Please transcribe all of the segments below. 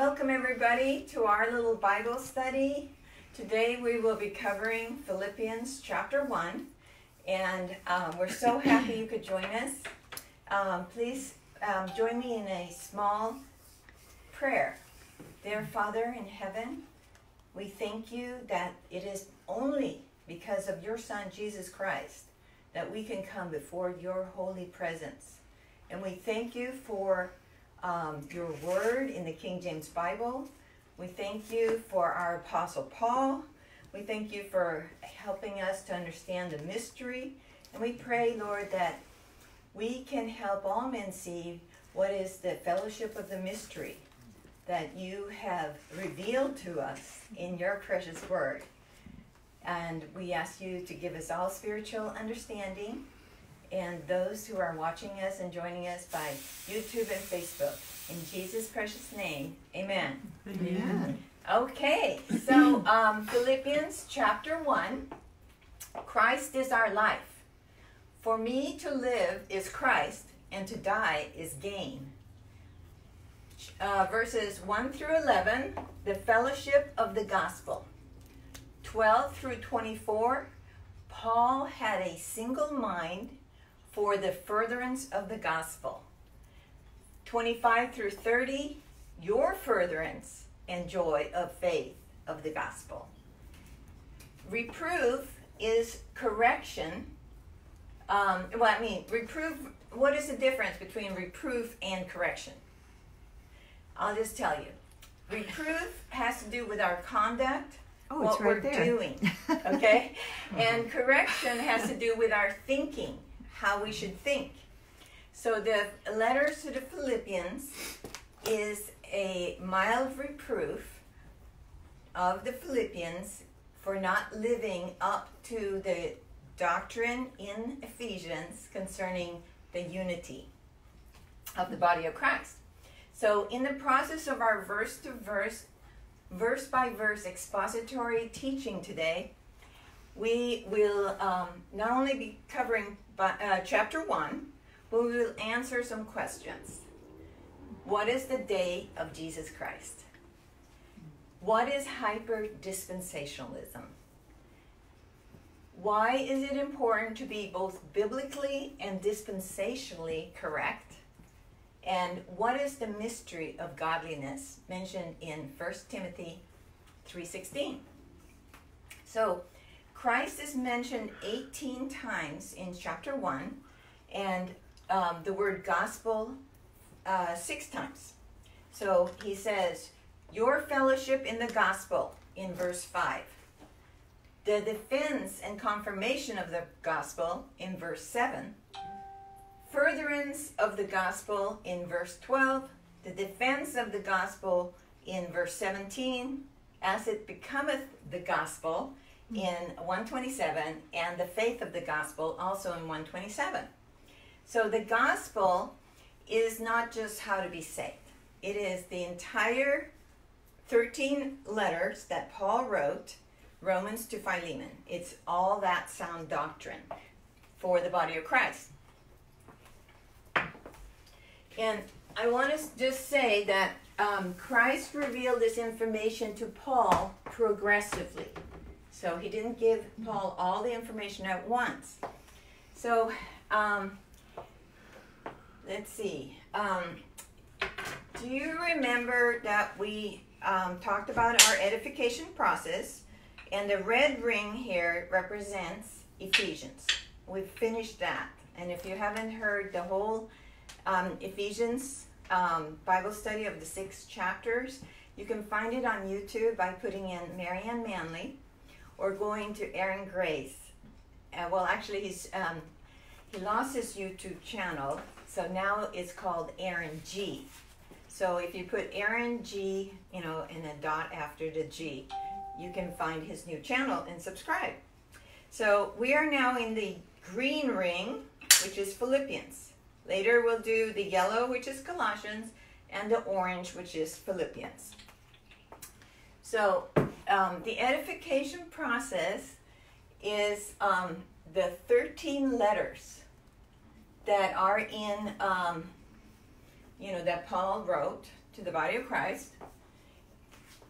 Welcome, everybody, to our little Bible study. Today we will be covering Philippians chapter 1, and um, we're so happy you could join us. Um, please um, join me in a small prayer. Dear Father in heaven, we thank you that it is only because of your Son, Jesus Christ, that we can come before your holy presence. And we thank you for um, your word in the King James Bible. We thank you for our Apostle Paul. We thank you for helping us to understand the mystery. And we pray, Lord, that we can help all men see what is the fellowship of the mystery that you have revealed to us in your precious word. And we ask you to give us all spiritual understanding and those who are watching us and joining us by YouTube and Facebook. In Jesus' precious name, amen. Amen. Okay, so um, Philippians chapter 1 Christ is our life. For me to live is Christ, and to die is gain. Uh, verses 1 through 11, the fellowship of the gospel. 12 through 24, Paul had a single mind for the furtherance of the gospel. 25 through 30, your furtherance and joy of faith of the gospel. Reproof is correction. Um, well, I mean, reproof, what is the difference between reproof and correction? I'll just tell you. Reproof has to do with our conduct, Oh, what it's right we're there. doing, okay? and correction has to do with our thinking, how we should think. So the letters to the Philippians is a mild reproof of the Philippians for not living up to the doctrine in Ephesians concerning the unity of the body of Christ. So, in the process of our verse to verse, verse by verse expository teaching today, we will um, not only be covering by, uh, chapter 1, but we will answer some questions. What is the day of Jesus Christ? What is hyper dispensationalism? Why is it important to be both biblically and dispensationally correct? And what is the mystery of godliness mentioned in 1 Timothy 3:16? So, Christ is mentioned 18 times in chapter 1 and um, the word gospel uh, six times. So he says, Your fellowship in the gospel in verse 5. The defense and confirmation of the gospel in verse 7. Furtherance of the gospel in verse 12. The defense of the gospel in verse 17. As it becometh the gospel in 127. And the faith of the gospel also in 127. So the gospel is not just how to be saved, it is the entire 13 letters that Paul wrote, Romans to Philemon. It's all that sound doctrine for the body of Christ. And I want to just say that um, Christ revealed this information to Paul progressively. So he didn't give Paul all the information at once. So, um, let's see. Um, do you remember that we um, talked about our edification process? And the red ring here represents Ephesians. We've finished that. And if you haven't heard the whole um, Ephesians um, Bible study of the six chapters, you can find it on YouTube by putting in Marianne Manley or going to Aaron Grace. Uh, well, actually, he's um, he lost his YouTube channel, so now it's called Aaron G. So if you put Aaron G, you know, and a dot after the G, you can find his new channel and subscribe. So we are now in the green ring, which is Philippians. Later we'll do the yellow, which is Colossians, and the orange, which is Philippians. So um, the edification process is um, the 13 letters that are in, um, you know, that Paul wrote to the body of Christ.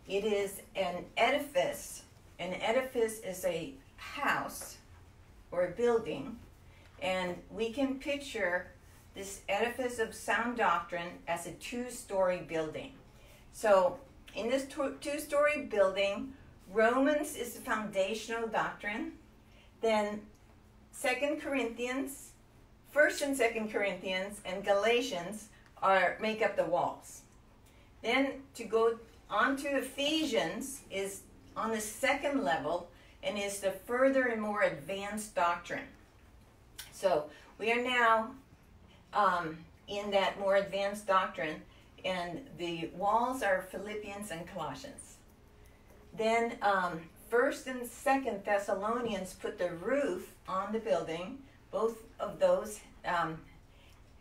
it is an edifice. An edifice is a house or a building, and we can picture this edifice of sound doctrine as a two story building. So, in this two story building, Romans is the foundational doctrine. Then, Second Corinthians, First and Second Corinthians, and Galatians are make up the walls. Then to go on to Ephesians is on the second level and is the further and more advanced doctrine. So we are now um, in that more advanced doctrine, and the walls are Philippians and Colossians. Then um, First and Second Thessalonians put the roof on the building. Both of those um,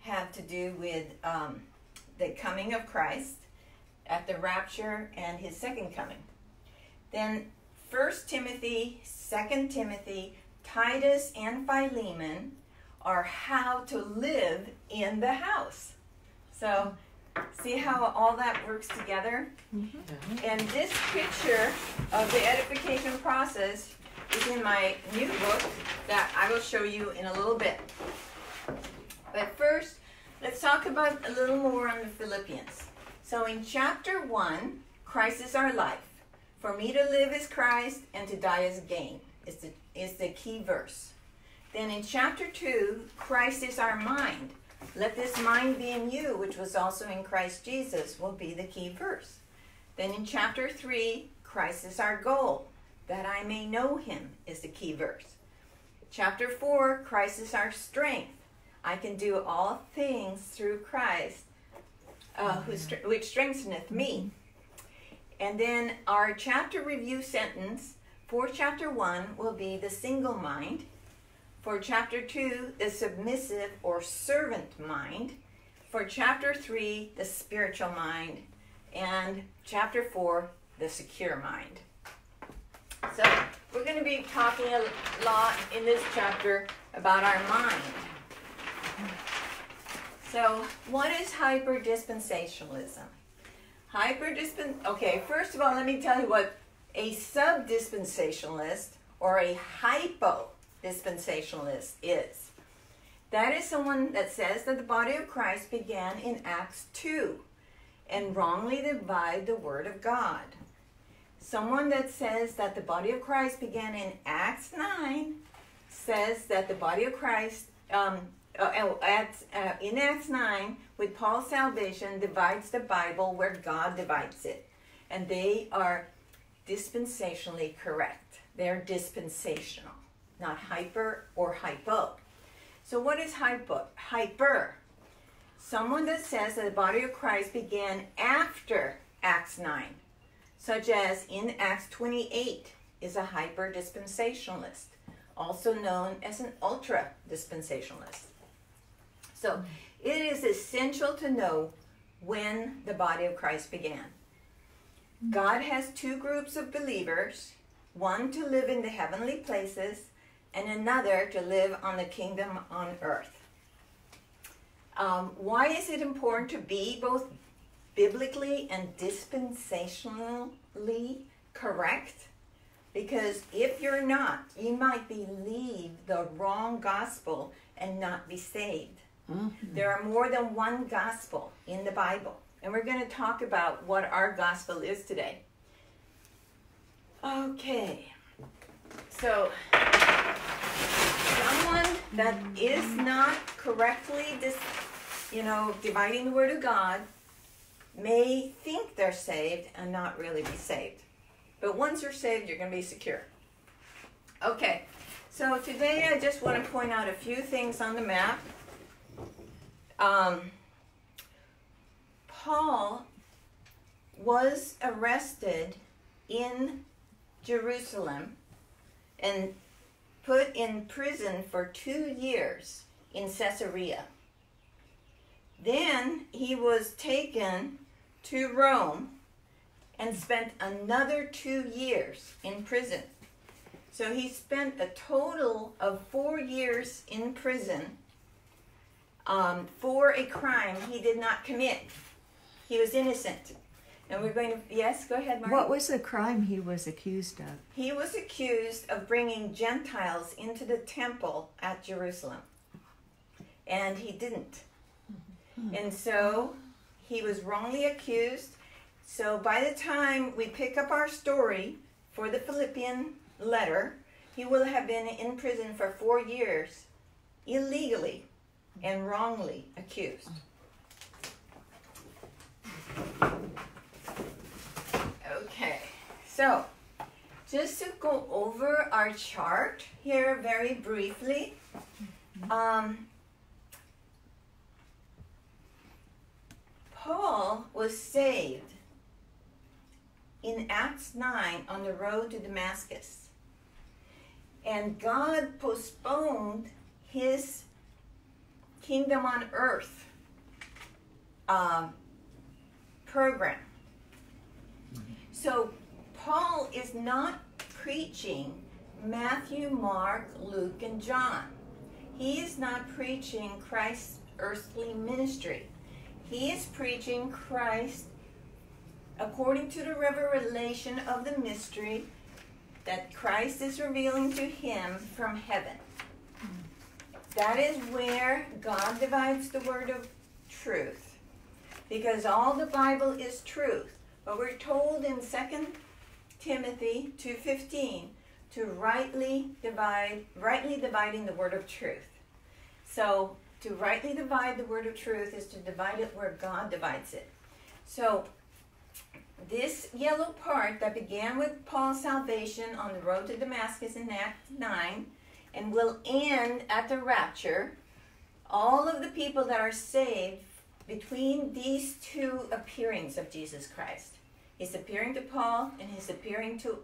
have to do with um, the coming of Christ at the rapture and his second coming. Then First Timothy, Second Timothy, Titus, and Philemon are how to live in the house. So, see how all that works together? Mm-hmm. And this picture of the edification process is in my new book that I will show you in a little bit. But first, let's talk about a little more on the Philippians. So, in chapter 1, Christ is our life. For me to live is Christ, and to die is gain, is the, is the key verse. Then in chapter 2, Christ is our mind. Let this mind be in you, which was also in Christ Jesus, will be the key verse. Then in chapter 3, Christ is our goal. That I may know him is the key verse. Chapter 4, Christ is our strength. I can do all things through Christ, uh, who, which strengtheneth me. And then our chapter review sentence for chapter 1 will be the single mind. For chapter 2, the submissive or servant mind. For chapter 3, the spiritual mind. And chapter 4, the secure mind. So, we're going to be talking a lot in this chapter about our mind. So, what is hyper dispensationalism? Hyperdispen okay, first of all, let me tell you what a sub-dispensationalist or a hypo-dispensationalist is. That is someone that says that the body of Christ began in Acts 2 and wrongly divide the word of God. Someone that says that the body of Christ began in Acts 9 says that the body of Christ um, uh, oh, uh, in Acts 9, with Paul's salvation, divides the Bible where God divides it. And they are dispensationally correct. They're dispensational, not hyper or hypo. So, what is hypo? Hyper. Someone that says that the body of Christ began after Acts 9, such as in Acts 28, is a hyper dispensationalist, also known as an ultra dispensationalist. So it is essential to know when the body of Christ began. God has two groups of believers one to live in the heavenly places, and another to live on the kingdom on earth. Um, why is it important to be both biblically and dispensationally correct? Because if you're not, you might believe the wrong gospel and not be saved. Mm-hmm. There are more than one gospel in the Bible. And we're going to talk about what our gospel is today. Okay. So, someone that is not correctly dis, you know, dividing the word of God may think they're saved and not really be saved. But once you're saved, you're going to be secure. Okay. So, today I just want to point out a few things on the map. Um, Paul was arrested in Jerusalem and put in prison for two years in Caesarea. Then he was taken to Rome and spent another two years in prison. So he spent a total of four years in prison um, for a crime he did not commit. He was innocent. And we're going to, yes, go ahead, Mark. What was the crime he was accused of? He was accused of bringing Gentiles into the temple at Jerusalem. And he didn't. Hmm. And so he was wrongly accused. So by the time we pick up our story for the Philippian letter, he will have been in prison for four years, illegally and wrongly accused. Okay, so just to go over our chart here very briefly. Um, Paul was saved in Acts 9 on the road to Damascus. And God postponed his kingdom on earth um, program. So Paul is not preaching Matthew, Mark, Luke, and John. He is not preaching Christ's earthly ministry. He is preaching Christ according to the revelation of the mystery that Christ is revealing to him from heaven. That is where God divides the word of truth. Because all the Bible is truth. But we're told in 2 Timothy 2:15 to rightly divide rightly dividing the word of truth. So to rightly divide the word of truth is to divide it where God divides it. So this yellow part that began with Paul's salvation on the road to Damascus in Acts 9 and will end at the rapture, all of the people that are saved between these two appearings of Jesus Christ. He's appearing to Paul and he's appearing to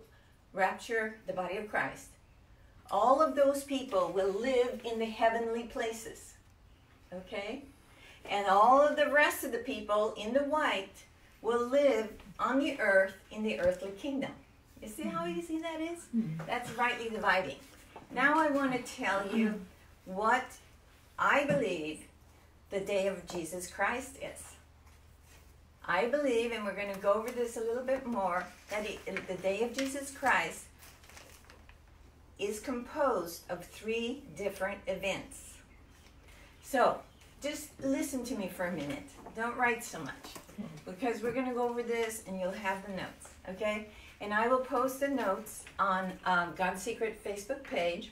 rapture the body of Christ. All of those people will live in the heavenly places. Okay? And all of the rest of the people in the white will live on the earth in the earthly kingdom. You see how mm-hmm. easy that is? Mm-hmm. That's rightly dividing. Now I want to tell you mm-hmm. what I believe the day of Jesus Christ is. I believe, and we're going to go over this a little bit more, that he, the day of Jesus Christ is composed of three different events. So, just listen to me for a minute. Don't write so much because we're going to go over this and you'll have the notes, okay? And I will post the notes on um, God's Secret Facebook page.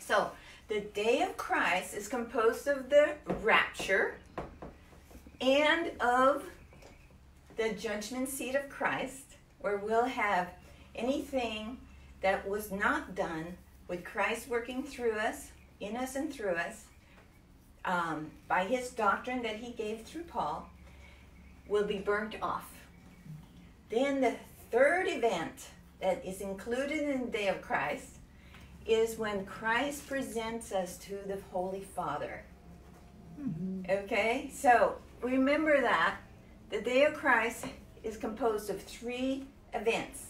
So, the day of Christ is composed of the rapture and of the judgment seat of Christ, where we'll have anything that was not done with Christ working through us, in us, and through us um, by his doctrine that he gave through Paul will be burnt off. Then the third event that is included in the day of Christ is when Christ presents us to the Holy Father. Mm-hmm. Okay? So remember that the day of Christ is composed of three events.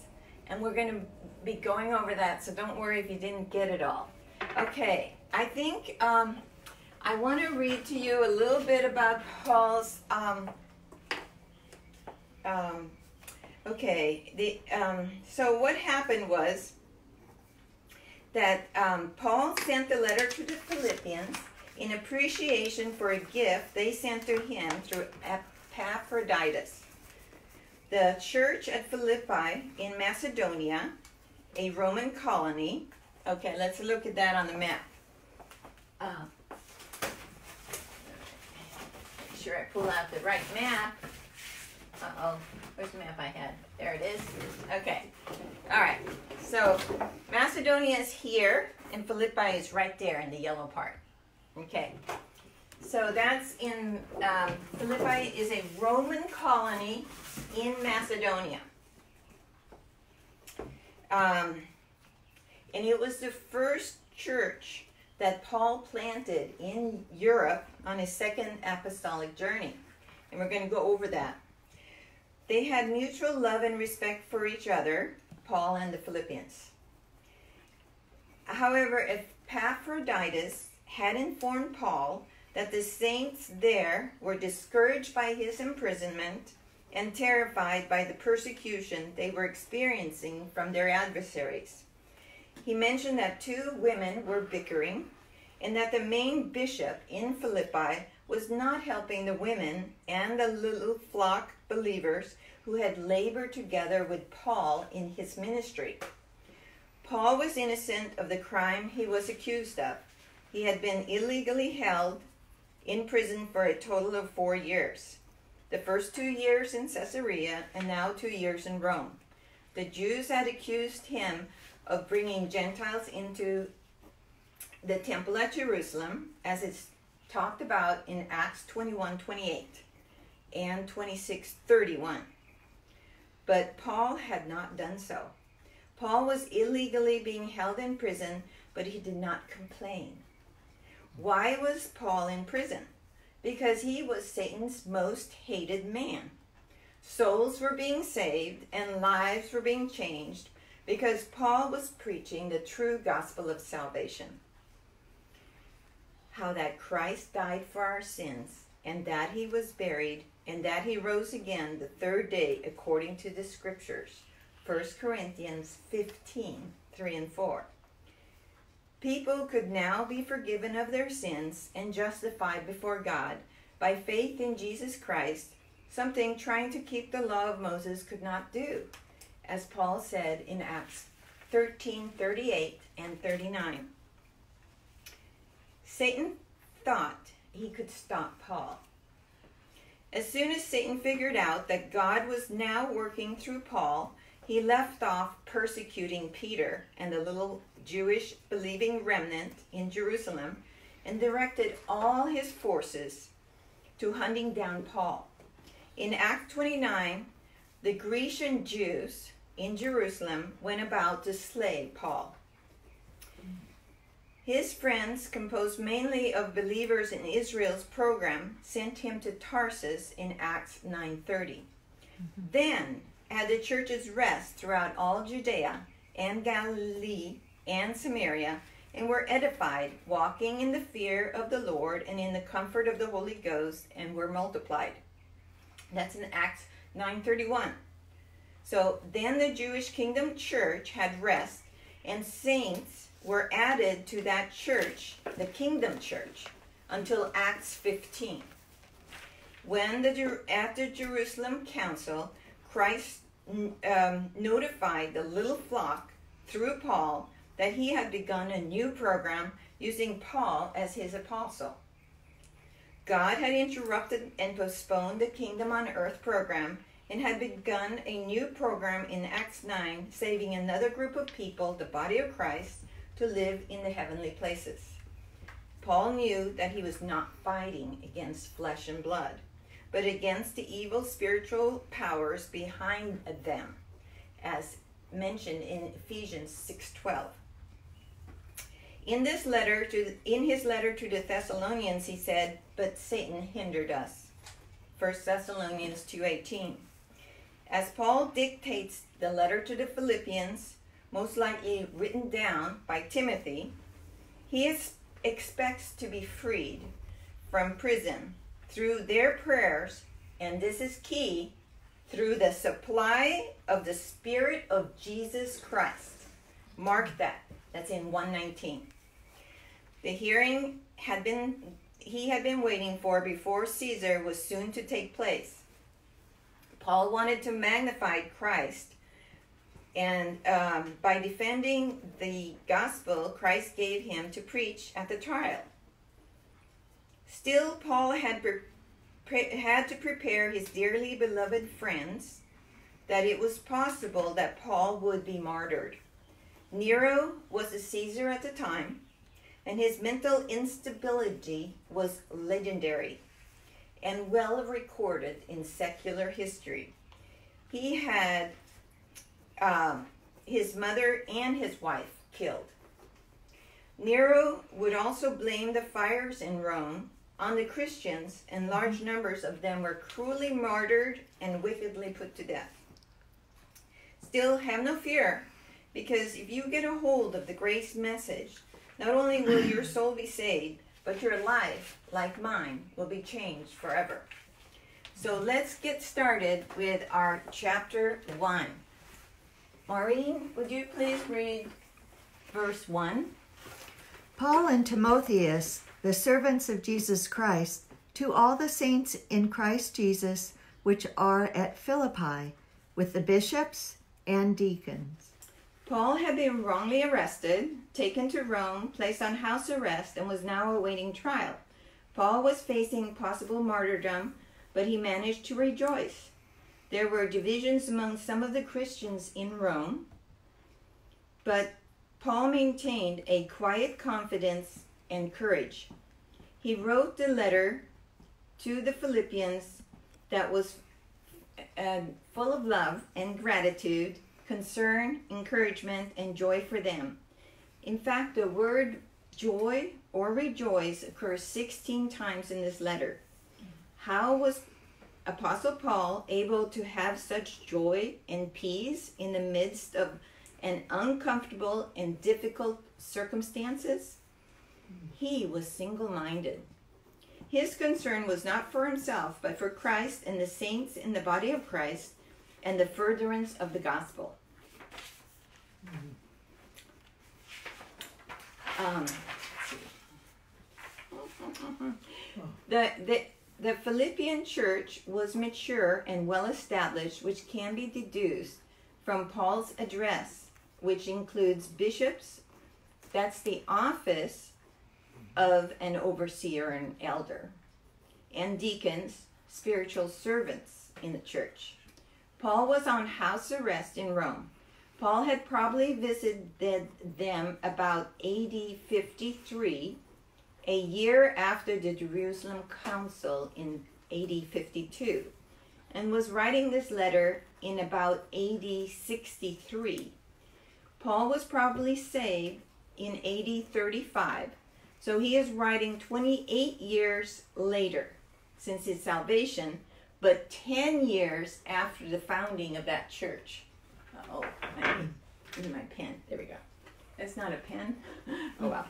And we're going to be going over that, so don't worry if you didn't get it all. Okay, I think um, I want to read to you a little bit about Paul's. Um, um, okay, the um, so what happened was that um, Paul sent the letter to the Philippians in appreciation for a gift they sent to him through Epaphroditus. The church at Philippi in Macedonia, a Roman colony. Okay, let's look at that on the map. Uh, sure I pull out the right map. Uh-oh, where's the map I had? There it is. Okay, all right. So Macedonia is here, and Philippi is right there in the yellow part. Okay, so that's in, um, Philippi is a Roman colony in Macedonia. Um, and it was the first church that Paul planted in Europe on his second apostolic journey. And we're going to go over that. They had mutual love and respect for each other, Paul and the Philippians. However, Epaphroditus had informed Paul that the saints there were discouraged by his imprisonment and terrified by the persecution they were experiencing from their adversaries. He mentioned that two women were bickering and that the main bishop in Philippi was not helping the women and the little flock believers who had labored together with Paul in his ministry. Paul was innocent of the crime he was accused of. He had been illegally held in prison for a total of four years. The first two years in Caesarea, and now two years in Rome. The Jews had accused him of bringing Gentiles into the temple at Jerusalem, as it's talked about in Acts 21 28 and 26 31. But Paul had not done so. Paul was illegally being held in prison, but he did not complain. Why was Paul in prison? Because he was Satan's most hated man. Souls were being saved and lives were being changed because Paul was preaching the true gospel of salvation. How that Christ died for our sins, and that he was buried, and that he rose again the third day according to the scriptures. 1 Corinthians 15 3 and 4. People could now be forgiven of their sins and justified before God by faith in Jesus Christ, something trying to keep the law of Moses could not do, as Paul said in Acts 13 38 and 39. Satan thought he could stop Paul. As soon as Satan figured out that God was now working through Paul, he left off persecuting Peter and the little Jewish believing remnant in Jerusalem and directed all his forces to hunting down Paul. In Act 29, the Grecian Jews in Jerusalem went about to slay Paul. His friends, composed mainly of believers in Israel's program, sent him to Tarsus in Acts 9:30. Mm-hmm. Then, had the churches rest throughout all Judea and Galilee and Samaria, and were edified, walking in the fear of the Lord and in the comfort of the Holy Ghost, and were multiplied. That's in Acts 9:31. So then the Jewish kingdom church had rest, and saints were added to that church, the kingdom church, until Acts 15. When the at the Jerusalem council, Christ um, notified the little flock through Paul that he had begun a new program using Paul as his apostle. God had interrupted and postponed the Kingdom on Earth program and had begun a new program in Acts 9, saving another group of people, the body of Christ, to live in the heavenly places. Paul knew that he was not fighting against flesh and blood, but against the evil spiritual powers behind them, as mentioned in Ephesians 6:12. In this letter to in his letter to the Thessalonians he said, "But Satan hindered us." 1 Thessalonians 2:18. As Paul dictates the letter to the Philippians, most likely written down by Timothy, he is, expects to be freed from prison through their prayers, and this is key, through the supply of the Spirit of Jesus Christ. Mark that. That's in 119. The hearing had been he had been waiting for before Caesar was soon to take place. Paul wanted to magnify Christ, and um, by defending the gospel, Christ gave him to preach at the trial. Still, Paul had had to prepare his dearly beloved friends that it was possible that Paul would be martyred. Nero was a Caesar at the time and his mental instability was legendary and well recorded in secular history. He had um, his mother and his wife killed. Nero would also blame the fires in Rome on the Christians, and large numbers of them were cruelly martyred and wickedly put to death. Still, have no fear, because if you get a hold of the grace message, not only will your soul be saved, but your life, like mine, will be changed forever. So let's get started with our chapter 1. Maureen, would you please read verse 1? Paul and Timotheus, the servants of Jesus Christ, to all the saints in Christ Jesus which are at Philippi, with the bishops and deacons. Paul had been wrongly arrested, taken to Rome, placed on house arrest, and was now awaiting trial. Paul was facing possible martyrdom, but he managed to rejoice. There were divisions among some of the Christians in Rome, but Paul maintained a quiet confidence and courage. He wrote the letter to the Philippians that was uh, full of love and gratitude, concern, encouragement, and joy for them. In fact, the word joy or rejoice occurs 16 times in this letter. How was Apostle Paul able to have such joy and peace in the midst of an uncomfortable and difficult circumstances? He was single minded. His concern was not for himself, but for Christ and the saints in the body of Christ and the furtherance of the gospel. Um, the, the, the Philippian church was mature and well established, which can be deduced from Paul's address, which includes bishops, that's the office of an overseer and elder, and deacons, spiritual servants in the church. Paul was on house arrest in Rome. Paul had probably visited them about AD 53, a year after the Jerusalem Council in AD 52, and was writing this letter in about AD 63. Paul was probably saved in AD 35 so he is writing 28 years later since his salvation, but 10 years after the founding of that church. Oh, my pen. There we go. That's not a pen. Oh well.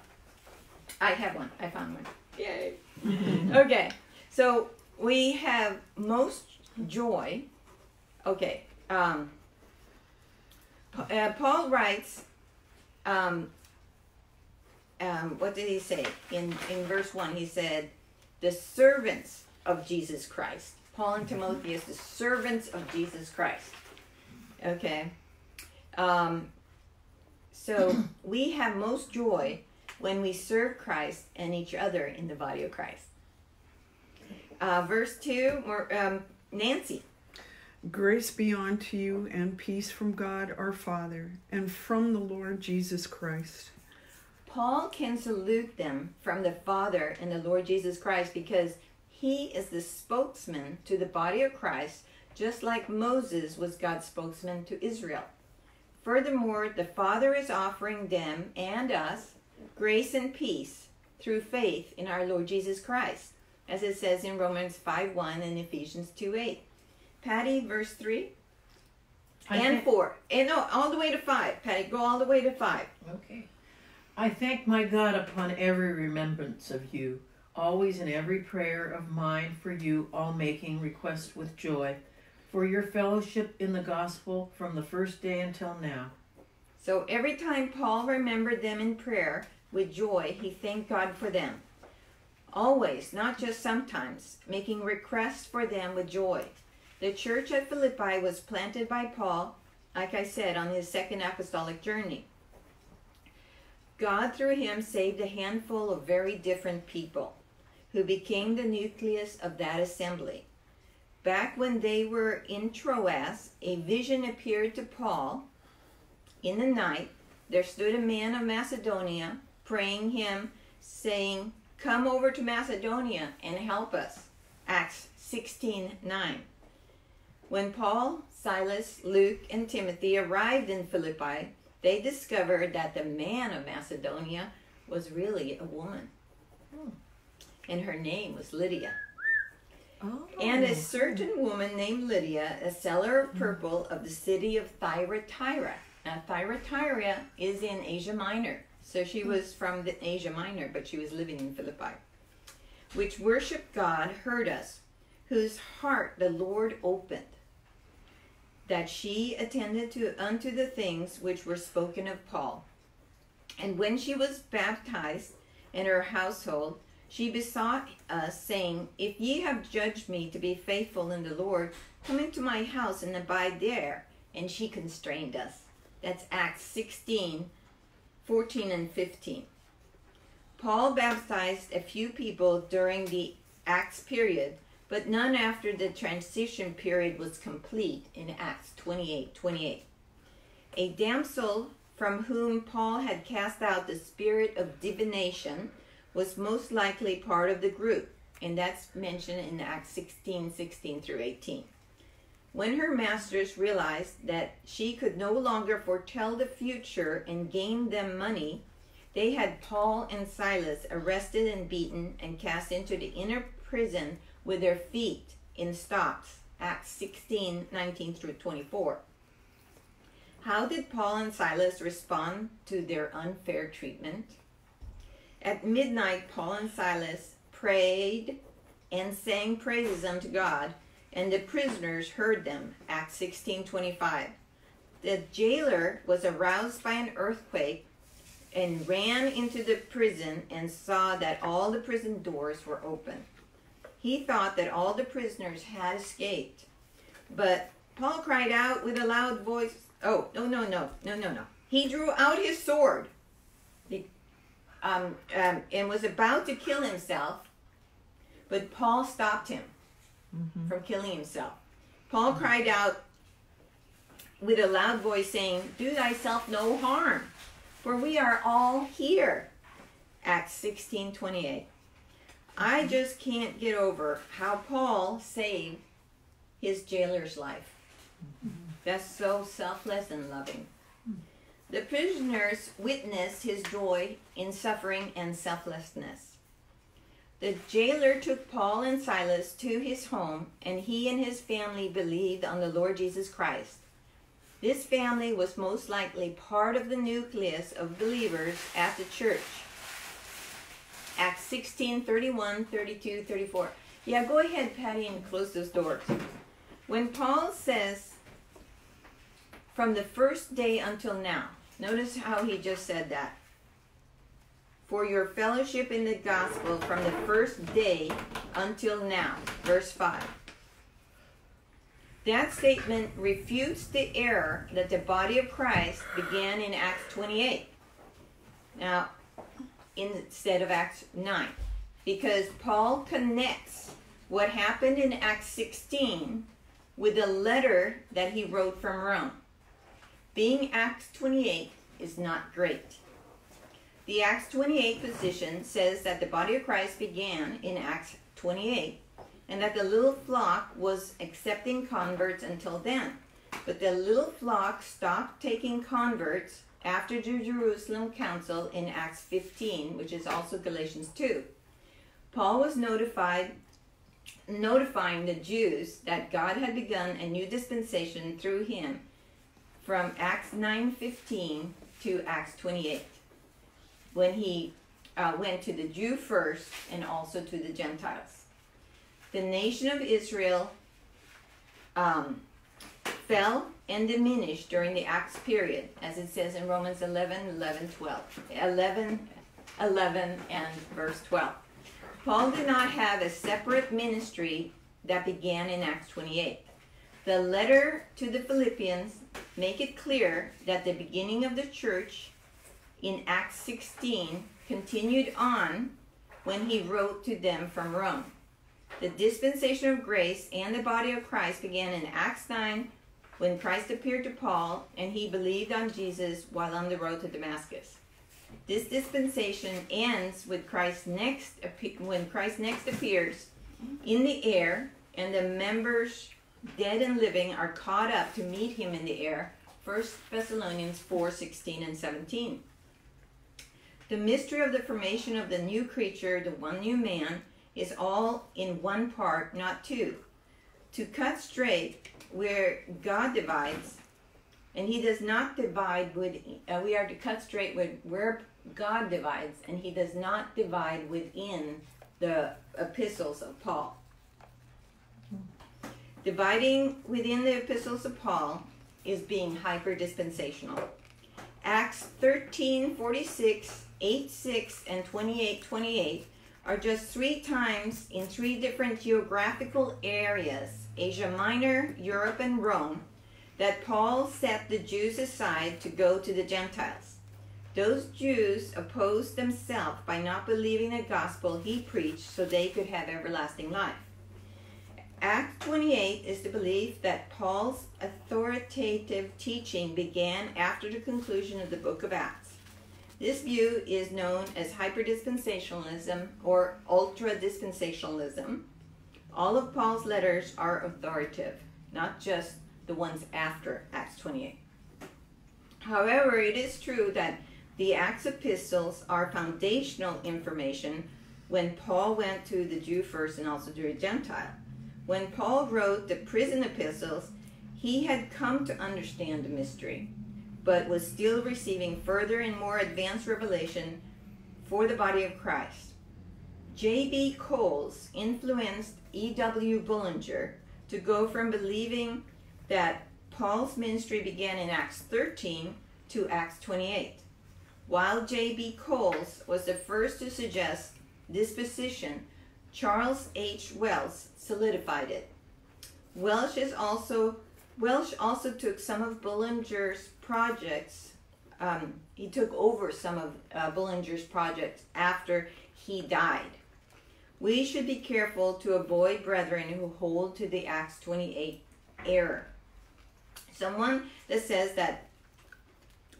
I have one. I found one. Yay. okay. So we have most joy. Okay. Um, uh, Paul writes um, um, what did he say in in verse one? He said, "The servants of Jesus Christ." Paul and Timothy is the servants of Jesus Christ. Okay. Um, so we have most joy when we serve Christ and each other in the body of Christ. Uh, verse 2, more, um, Nancy. Grace be unto you and peace from God our Father and from the Lord Jesus Christ. Paul can salute them from the Father and the Lord Jesus Christ because he is the spokesman to the body of Christ, just like Moses was God's spokesman to Israel. Furthermore, the Father is offering them and us grace and peace through faith in our Lord Jesus Christ, as it says in Romans 5 1 and Ephesians 2 8. Patty, verse 3 I and 4. And no, all the way to 5. Patty, go all the way to 5. Okay. I thank my God upon every remembrance of you, always in every prayer of mine for you, all making request with joy, for your fellowship in the gospel from the first day until now. So every time Paul remembered them in prayer with joy, he thanked God for them. Always, not just sometimes, making requests for them with joy. The church at Philippi was planted by Paul, like I said, on his second apostolic journey. God, through him, saved a handful of very different people who became the nucleus of that assembly. Back when they were in Troas, a vision appeared to Paul. In the night, there stood a man of Macedonia, praying him, saying, Come over to Macedonia and help us. Acts 16 9. When Paul, Silas, Luke, and Timothy arrived in Philippi, they discovered that the man of Macedonia was really a woman. Hmm. And her name was Lydia. Oh. And a certain woman named Lydia, a seller of purple of the city of Thyatira. Now, Thyatira is in Asia Minor. So she hmm. was from the Asia Minor, but she was living in Philippi. Which worshiped God, heard us, whose heart the Lord opened, that she attended to unto the things which were spoken of Paul. And when she was baptized in her household, she besought us, saying, If ye have judged me to be faithful in the Lord, come into my house and abide there. And she constrained us. That's Acts 16, 14 and 15. Paul baptized a few people during the Acts period, but none after the transition period was complete in Acts 28 28. A damsel from whom Paul had cast out the spirit of divination was most likely part of the group, and that's mentioned in Acts 16 16 through 18. When her masters realized that she could no longer foretell the future and gain them money, they had Paul and Silas arrested and beaten and cast into the inner prison with their feet in stocks. Acts 16 19 through 24. How did Paul and Silas respond to their unfair treatment? At midnight, Paul and Silas prayed and sang praises unto God, and the prisoners heard them. Acts 16 25. The jailer was aroused by an earthquake and ran into the prison and saw that all the prison doors were open. He thought that all the prisoners had escaped. But Paul cried out with a loud voice. Oh, no, no, no, no, no, no. He drew out his sword um, um, and was about to kill himself, but Paul stopped him mm-hmm. from killing himself. Paul mm-hmm. cried out with a loud voice, saying, Do thyself no harm for we are all here. Acts 16 28. I just can't get over how Paul saved his jailer's life. That's so selfless and loving. The prisoners witnessed his joy in suffering and selflessness. The jailer took Paul and Silas to his home, and he and his family believed on the Lord Jesus Christ. This family was most likely part of the nucleus of believers at the church. Acts 16 31, 32, 34. Yeah, go ahead, Patty, and close those doors. When Paul says, from the first day until now, notice how he just said that. For your fellowship in the gospel from the first day until now. Verse 5. That statement refutes the error that the body of Christ began in Acts 28. Now, instead of Acts 9, because Paul connects what happened in Acts 16 with a letter that he wrote from Rome. Being Acts 28 is not great. The Acts 28 position says that the body of Christ began in Acts 28 and that the little flock was accepting converts until then. But the little flock stopped taking converts after the Jerusalem Council in Acts 15, which is also Galatians 2. Paul was notified notifying the Jews that God had begun a new dispensation through him from Acts 9:15 to Acts 28 when he uh, went to the Jew first and also to the Gentiles the nation of Israel um, fell and diminished during the Acts period, as it says in Romans 11, 11, 12. 11, 11 and verse 12. Paul did not have a separate ministry that began in Acts 28. The letter to the Philippians make it clear that the beginning of the church in Acts 16 continued on when he wrote to them from Rome. The dispensation of grace and the body of Christ began in Acts 9 when Christ appeared to Paul and he believed on Jesus while on the road to Damascus. This dispensation ends with Christ next when Christ next appears in the air and the members dead and living are caught up to meet him in the air. 1 Thessalonians 4 16 and 17. The mystery of the formation of the new creature, the one new man, is all in one part, not two. To cut straight where God divides, and He does not divide with, uh, we are to cut straight with where God divides, and He does not divide within the epistles of Paul. Dividing within the epistles of Paul is being hyper dispensational. Acts 13 46, 8 6, and 28 28 are just three times in three different geographical areas Asia Minor, Europe, and Rome that Paul set the Jews aside to go to the Gentiles. Those Jews opposed themselves by not believing the gospel he preached so they could have everlasting life. Act 28 is the belief that Paul's authoritative teaching began after the conclusion of the book of Acts. This view is known as hyperdispensationalism or ultra dispensationalism. All of Paul's letters are authoritative, not just the ones after Acts 28. However, it is true that the Acts epistles are foundational information when Paul went to the Jew first and also to the Gentile. When Paul wrote the prison epistles, he had come to understand the mystery, but was still receiving further and more advanced revelation for the body of Christ. J.B. Coles influenced E.W. Bullinger to go from believing that Paul's ministry began in Acts 13 to Acts 28. While J.B. Coles was the first to suggest this position, Charles H. Welch solidified it. Welch is also Welch also took some of Bullinger's projects. Um, he took over some of uh, Bullinger's projects after he died. We should be careful to avoid brethren who hold to the Acts 28 error. Someone that says that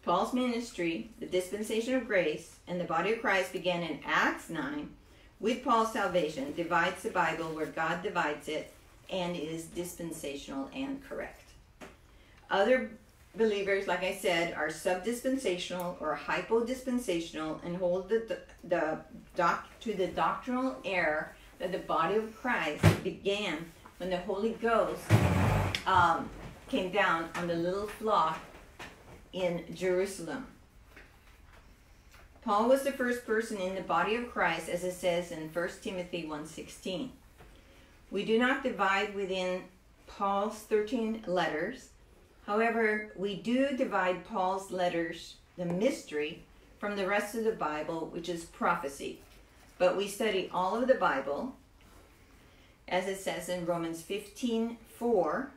Paul's ministry, the dispensation of grace, and the body of Christ began in Acts 9 with Paul's salvation divides the Bible where God divides it and is dispensational and correct. Other believers, like I said, are subdispensational or hypodispensational and hold the, the doc, to the doctrinal error that the body of Christ began when the Holy Ghost um, came down on the little flock in Jerusalem. Paul was the first person in the body of Christ as it says in 1 Timothy 1:16. We do not divide within Paul's 13 letters. However, we do divide Paul's letters, the mystery, from the rest of the Bible, which is prophecy. But we study all of the Bible, as it says in Romans 15 4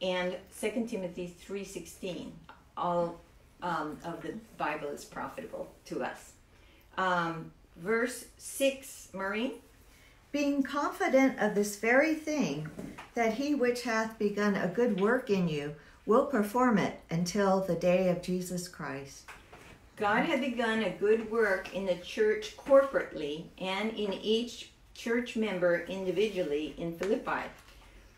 and 2 Timothy 3:16. All um, of the Bible is profitable to us. Um, verse 6, Marie. Being confident of this very thing, that he which hath begun a good work in you will perform it until the day of Jesus Christ. God had begun a good work in the church corporately and in each church member individually in Philippi.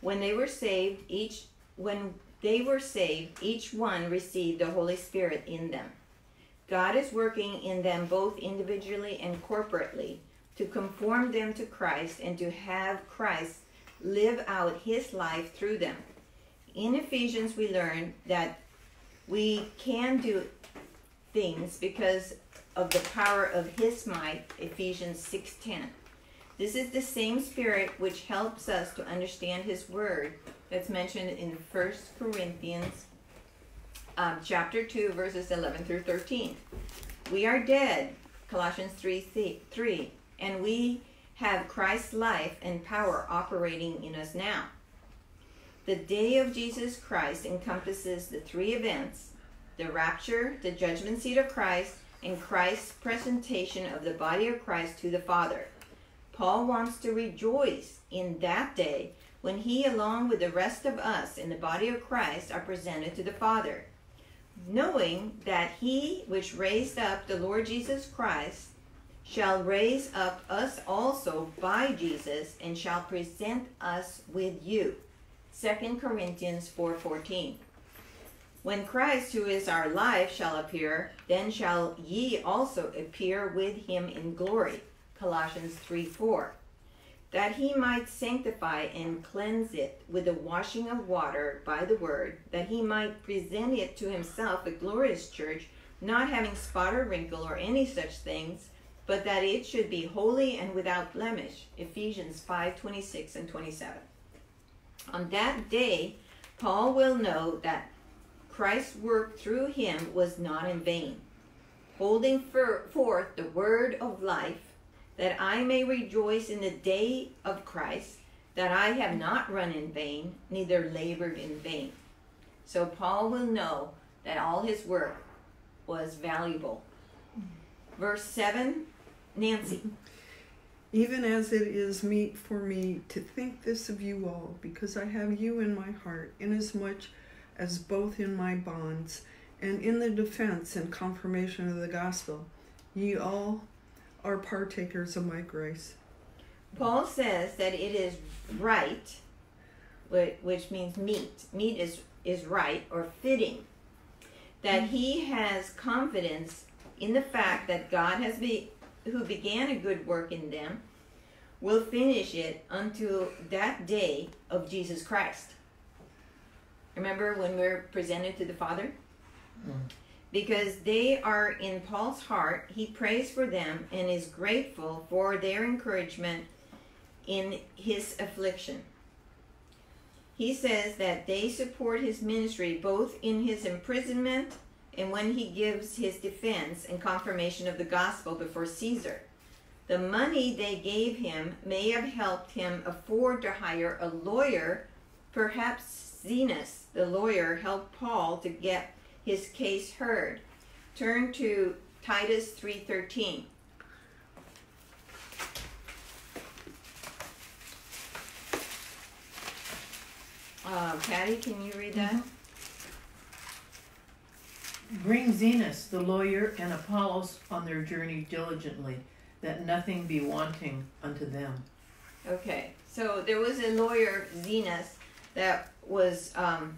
When they were saved, each when they were saved, each one received the Holy Spirit in them. God is working in them both individually and corporately to conform them to Christ and to have Christ live out his life through them. In Ephesians, we learn that we can do things because of the power of his might, Ephesians 6:10. This is the same spirit which helps us to understand his word that's mentioned in First Corinthians um, chapter 2, verses 11 through 13. We are dead, Colossians 3, 3, and we have Christ's life and power operating in us now. The day of Jesus Christ encompasses the three events the rapture, the judgment seat of Christ, and Christ's presentation of the body of Christ to the Father. Paul wants to rejoice in that day when he, along with the rest of us in the body of Christ, are presented to the Father, knowing that he which raised up the Lord Jesus Christ shall raise up us also by Jesus and shall present us with you. 2 Corinthians 4:14. When Christ, who is our life, shall appear, then shall ye also appear with him in glory. Colossians 3 4 that he might sanctify and cleanse it with the washing of water by the word, that he might present it to himself a glorious church, not having spot or wrinkle or any such things, but that it should be holy and without blemish. Ephesians 5 26 and 27. On that day, Paul will know that Christ's work through him was not in vain, holding for, forth the word of life, that I may rejoice in the day of Christ, that I have not run in vain, neither labored in vain. So Paul will know that all his work was valuable. Verse 7, Nancy. Even as it is meet for me to think this of you all, because I have you in my heart, inasmuch as both in my bonds and in the defense and confirmation of the gospel, ye all are partakers of my grace. Paul says that it is right, which means meet. Meet is, is right or fitting. That he has confidence in the fact that God has be, who began a good work in them will finish it until that day of Jesus Christ. Remember when we're presented to the Father? Mm. Because they are in Paul's heart, he prays for them and is grateful for their encouragement in his affliction. He says that they support his ministry both in his imprisonment and when he gives his defense and confirmation of the gospel before Caesar. The money they gave him may have helped him afford to hire a lawyer. Perhaps Zenas, the lawyer, helped Paul to get his case heard. Turn to Titus 3:13. Uh, Patty, can you read that? Mm-hmm. Bring Zenas, the lawyer, and Apollos on their journey diligently, that nothing be wanting unto them. Okay, so there was a lawyer, Zenas, that was, um,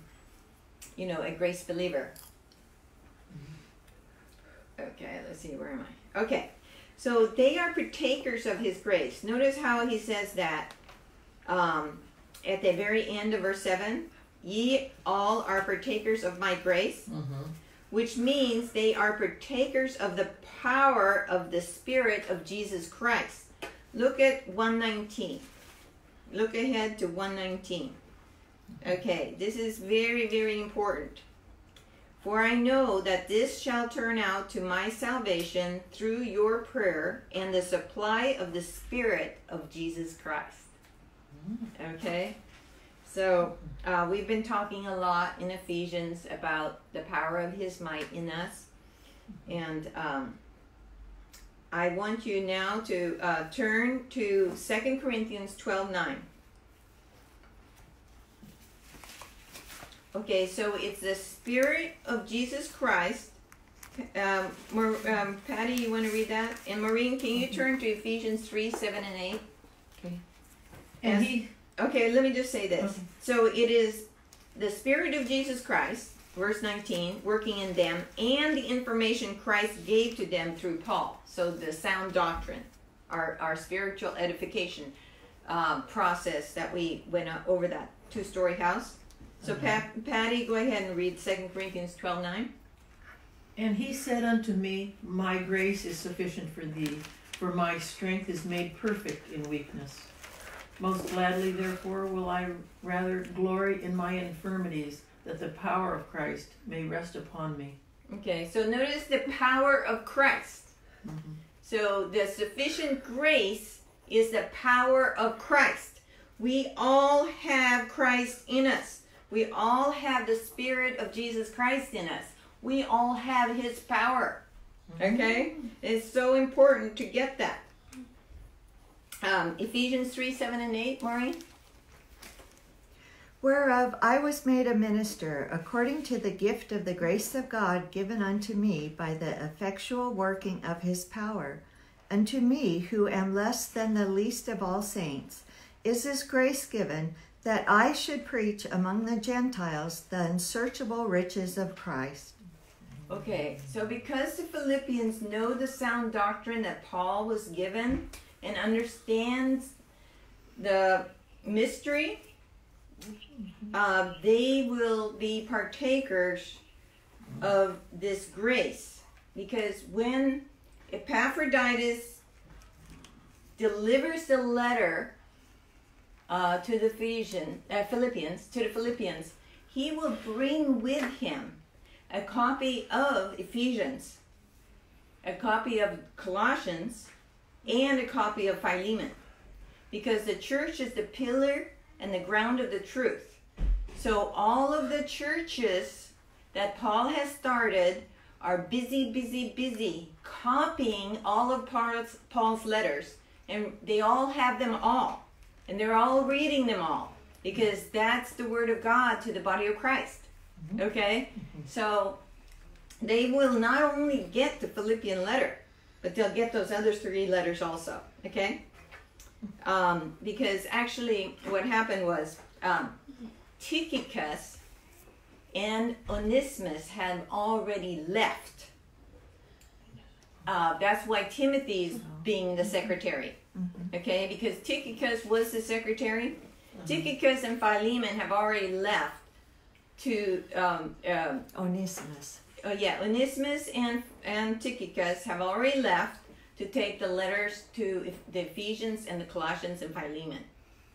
you know, a grace believer. Okay, let's see, where am I? Okay, so they are partakers of his grace. Notice how he says that um, at the very end of verse 7 Ye all are partakers of my grace. Mm-hmm which means they are partakers of the power of the Spirit of Jesus Christ. Look at 119. Look ahead to 119. Okay, this is very, very important. For I know that this shall turn out to my salvation through your prayer and the supply of the Spirit of Jesus Christ. Okay? So uh, we've been talking a lot in Ephesians about the power of His might in us, and um, I want you now to uh, turn to Second Corinthians twelve nine. Okay, so it's the Spirit of Jesus Christ. Um, um, Patty, you want to read that? And Maureen, can you turn to Ephesians 3 7 and 8? Okay. And he Okay, let me just say this. Okay. So it is the Spirit of Jesus Christ, verse 19, working in them, and the information Christ gave to them through Paul. So the sound doctrine, our, our spiritual edification um, process that we went over that two story house. So. Pat, Patty, go ahead and read 2 Corinthians 12 9. And he said unto me, My grace is sufficient for thee, for my strength is made perfect in weakness. Most gladly, therefore, will I rather glory in my infirmities, that the power of Christ may rest upon me. Okay, so notice the power of Christ. Mm-hmm. So the sufficient grace is the power of Christ. We all have Christ in us. We all have the Spirit of Jesus Christ in us. We all have His power. Mm-hmm. Okay? It's so important to get that. Um, Ephesians 3 7 and 8, Maureen? Whereof I was made a minister according to the gift of the grace of God given unto me by the effectual working of his power. Unto me, who am less than the least of all saints, is this grace given that I should preach among the Gentiles the unsearchable riches of Christ. Okay, so because the Philippians know the sound doctrine that Paul was given, and understands the mystery, uh, they will be partakers of this grace. Because when Epaphroditus delivers the letter uh, to the Ephesian, uh, Philippians, to the Philippians, he will bring with him a copy of Ephesians, a copy of Colossians, and a copy of Philemon. Because the church is the pillar and the ground of the truth. So all of the churches that Paul has started are busy, busy, busy copying all of Paul's, Paul's letters. And they all have them all. And they're all reading them all. Because that's the word of God to the body of Christ. Okay? So they will not only get the Philippian letter, but they'll get those other three letters also. Okay? Um, because actually, what happened was um, Tychicus and Onesimus had already left. Uh, that's why Timothy's being the secretary. Okay, because Tychicus was the secretary. Tychicus and Philemon have already left to um, um, Onesimus. oh yeah, Onesimus and and Tychicus have already left to take the letters to the Ephesians and the Colossians and Philemon.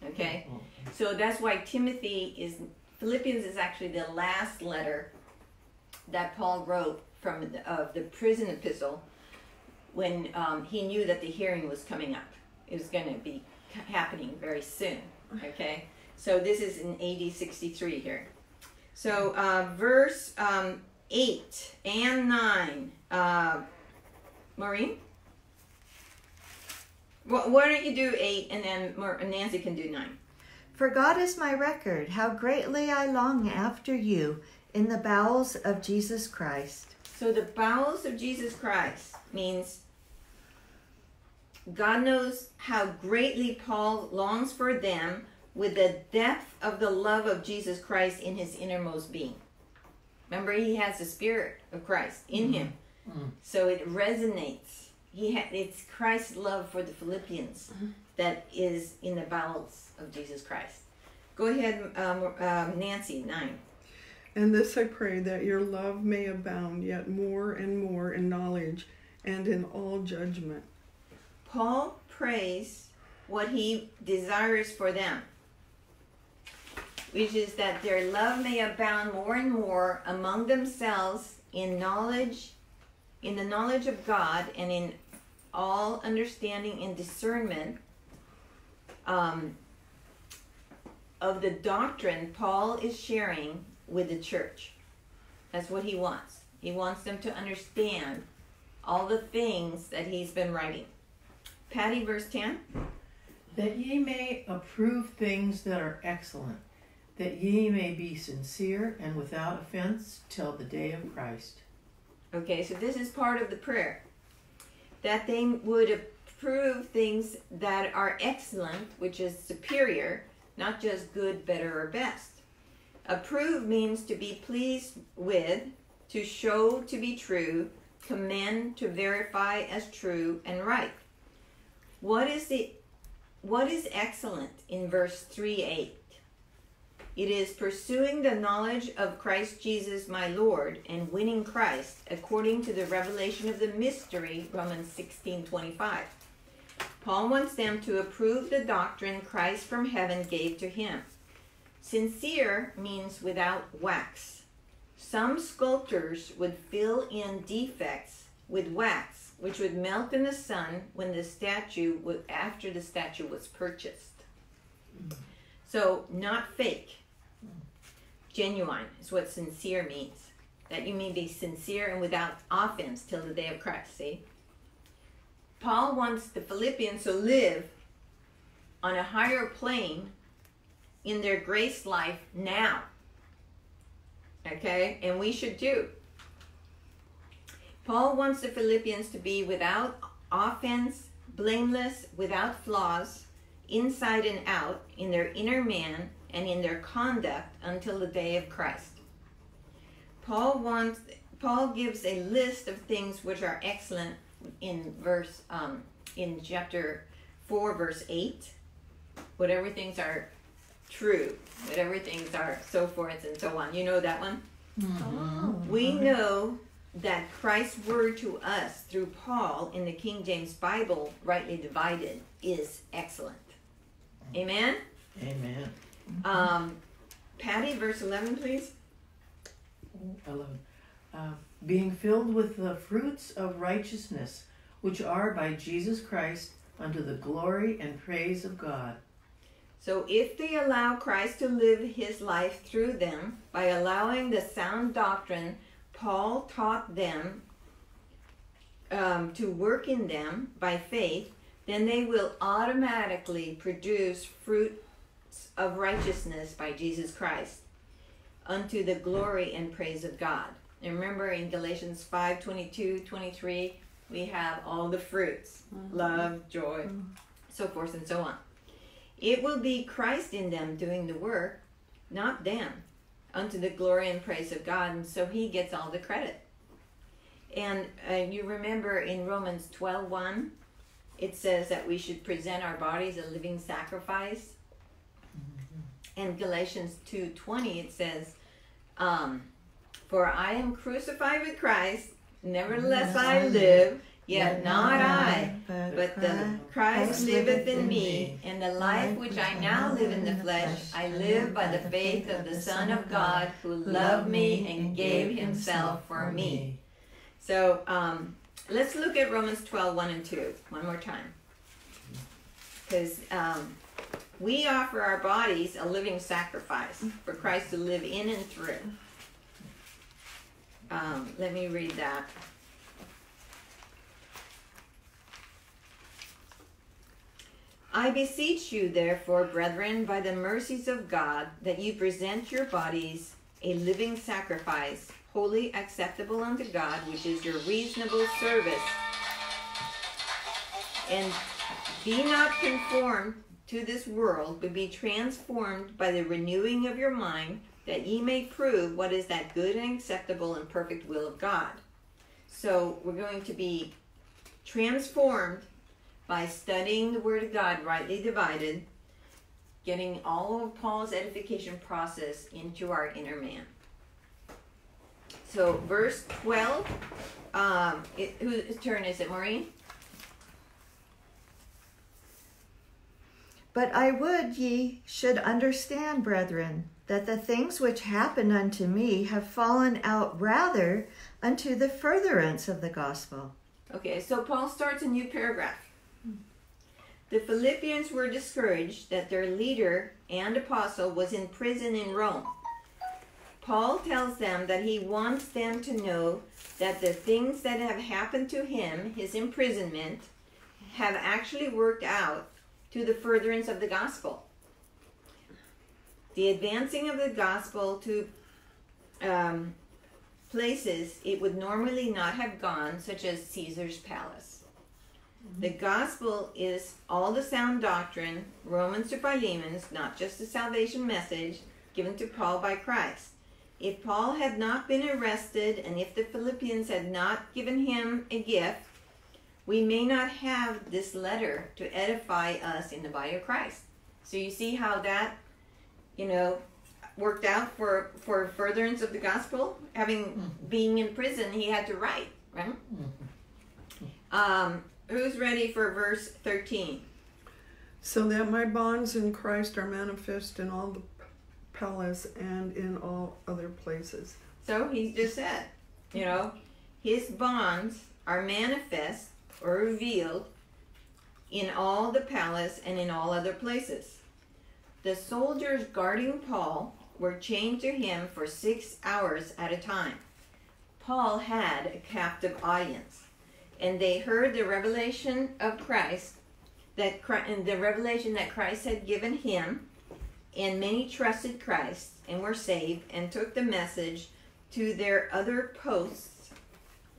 Okay, so that's why Timothy is Philippians is actually the last letter that Paul wrote from the, of the prison epistle when um, he knew that the hearing was coming up. It was going to be happening very soon. Okay, so this is in AD 63 here. So uh, verse um, 8 and 9. Uh, Maureen? Wh- why don't you do 8 and then Nancy can do 9? For God is my record, how greatly I long after you in the bowels of Jesus Christ. So the bowels of Jesus Christ means God knows how greatly Paul longs for them with the depth of the love of Jesus Christ in his innermost being. Remember, he has the Spirit of Christ in him, so it resonates. He ha- it's Christ's love for the Philippians that is in the bowels of Jesus Christ. Go ahead, um, um, Nancy. Nine. And this I pray that your love may abound yet more and more in knowledge and in all judgment. Paul prays what he desires for them, which is that their love may abound more and more among themselves in knowledge, in the knowledge of God, and in all understanding and discernment um, of the doctrine Paul is sharing with the church. That's what he wants. He wants them to understand all the things that he's been writing. Patty, verse 10. That ye may approve things that are excellent, that ye may be sincere and without offense till the day of Christ. Okay, so this is part of the prayer. That they would approve things that are excellent, which is superior, not just good, better, or best. Approve means to be pleased with, to show to be true, commend, to verify as true and right. What is the what is excellent in verse 3 8? It is pursuing the knowledge of Christ Jesus my Lord and winning Christ according to the revelation of the mystery, Romans 16 25. Paul wants them to approve the doctrine Christ from heaven gave to him. Sincere means without wax. Some sculptors would fill in defects with wax, which would melt in the sun when the statue would, after the statue was purchased. So not fake. Genuine is what sincere means. That you may be sincere and without offense till the day of Christ. See? Paul wants the Philippians to live on a higher plane in their grace life now. Okay? And we should do. Paul wants the Philippians to be without offense, blameless, without flaws, inside and out, in their inner man and in their conduct until the day of Christ. Paul wants Paul gives a list of things which are excellent in verse um, in chapter four, verse eight. Whatever things are true, whatever things are so forth and so on. You know that one? Oh. We know that Christ's word to us through Paul in the King James Bible, rightly divided, is excellent. Amen? Amen. Um, Patty, verse 11, please. 11. Uh, being filled with the fruits of righteousness, which are by Jesus Christ unto the glory and praise of God. So if they allow Christ to live his life through them by allowing the sound doctrine Paul taught them um, to work in them by faith, then they will automatically produce fruits of righteousness by Jesus Christ unto the glory and praise of God. And remember in Galatians 5 22, 23, we have all the fruits love, joy, so forth and so on. It will be Christ in them doing the work, not them, unto the glory and praise of God, and so he gets all the credit. And uh, you remember in Romans 12 1, it says that we should present our bodies a living sacrifice. And Galatians 2:20 it says, um, "For I am crucified with Christ; nevertheless I live, yet not I, but the Christ liveth in me, and the life which I now live in the flesh, I live by the faith of the Son of God, who loved me and gave Himself for me." So um, let's look at Romans 12, 1 and 2 one more time. Because um, we offer our bodies a living sacrifice for Christ to live in and through. Um, let me read that. I beseech you, therefore, brethren, by the mercies of God, that you present your bodies a living sacrifice, holy, acceptable unto God, which is your reasonable service. And be not conformed to this world, but be transformed by the renewing of your mind, that ye may prove what is that good and acceptable and perfect will of God. So we're going to be transformed by studying the Word of God rightly divided, getting all of Paul's edification process into our inner man. So, verse 12, um, it, whose turn is it, Maureen? But I would ye should understand, brethren, that the things which happen unto me have fallen out rather unto the furtherance of the gospel. Okay, so Paul starts a new paragraph. The Philippians were discouraged that their leader and apostle was in prison in Rome. Paul tells them that he wants them to know that the things that have happened to him, his imprisonment, have actually worked out to the furtherance of the gospel. The advancing of the gospel to um, places it would normally not have gone, such as Caesar's palace. Mm-hmm. The gospel is all the sound doctrine, Romans to Philemon, not just the salvation message given to Paul by Christ. If Paul had not been arrested and if the Philippians had not given him a gift, we may not have this letter to edify us in the body of Christ. So you see how that, you know, worked out for for furtherance of the gospel. Having mm-hmm. being in prison, he had to write, right? Mm-hmm. Um, who's ready for verse thirteen? So that my bonds in Christ are manifest in all the palace and in all other places. So he just said, you know, his bonds are manifest or revealed in all the palace and in all other places. The soldiers guarding Paul were chained to him for six hours at a time. Paul had a captive audience, and they heard the revelation of Christ that and the revelation that Christ had given him, and many trusted Christ and were saved and took the message to their other posts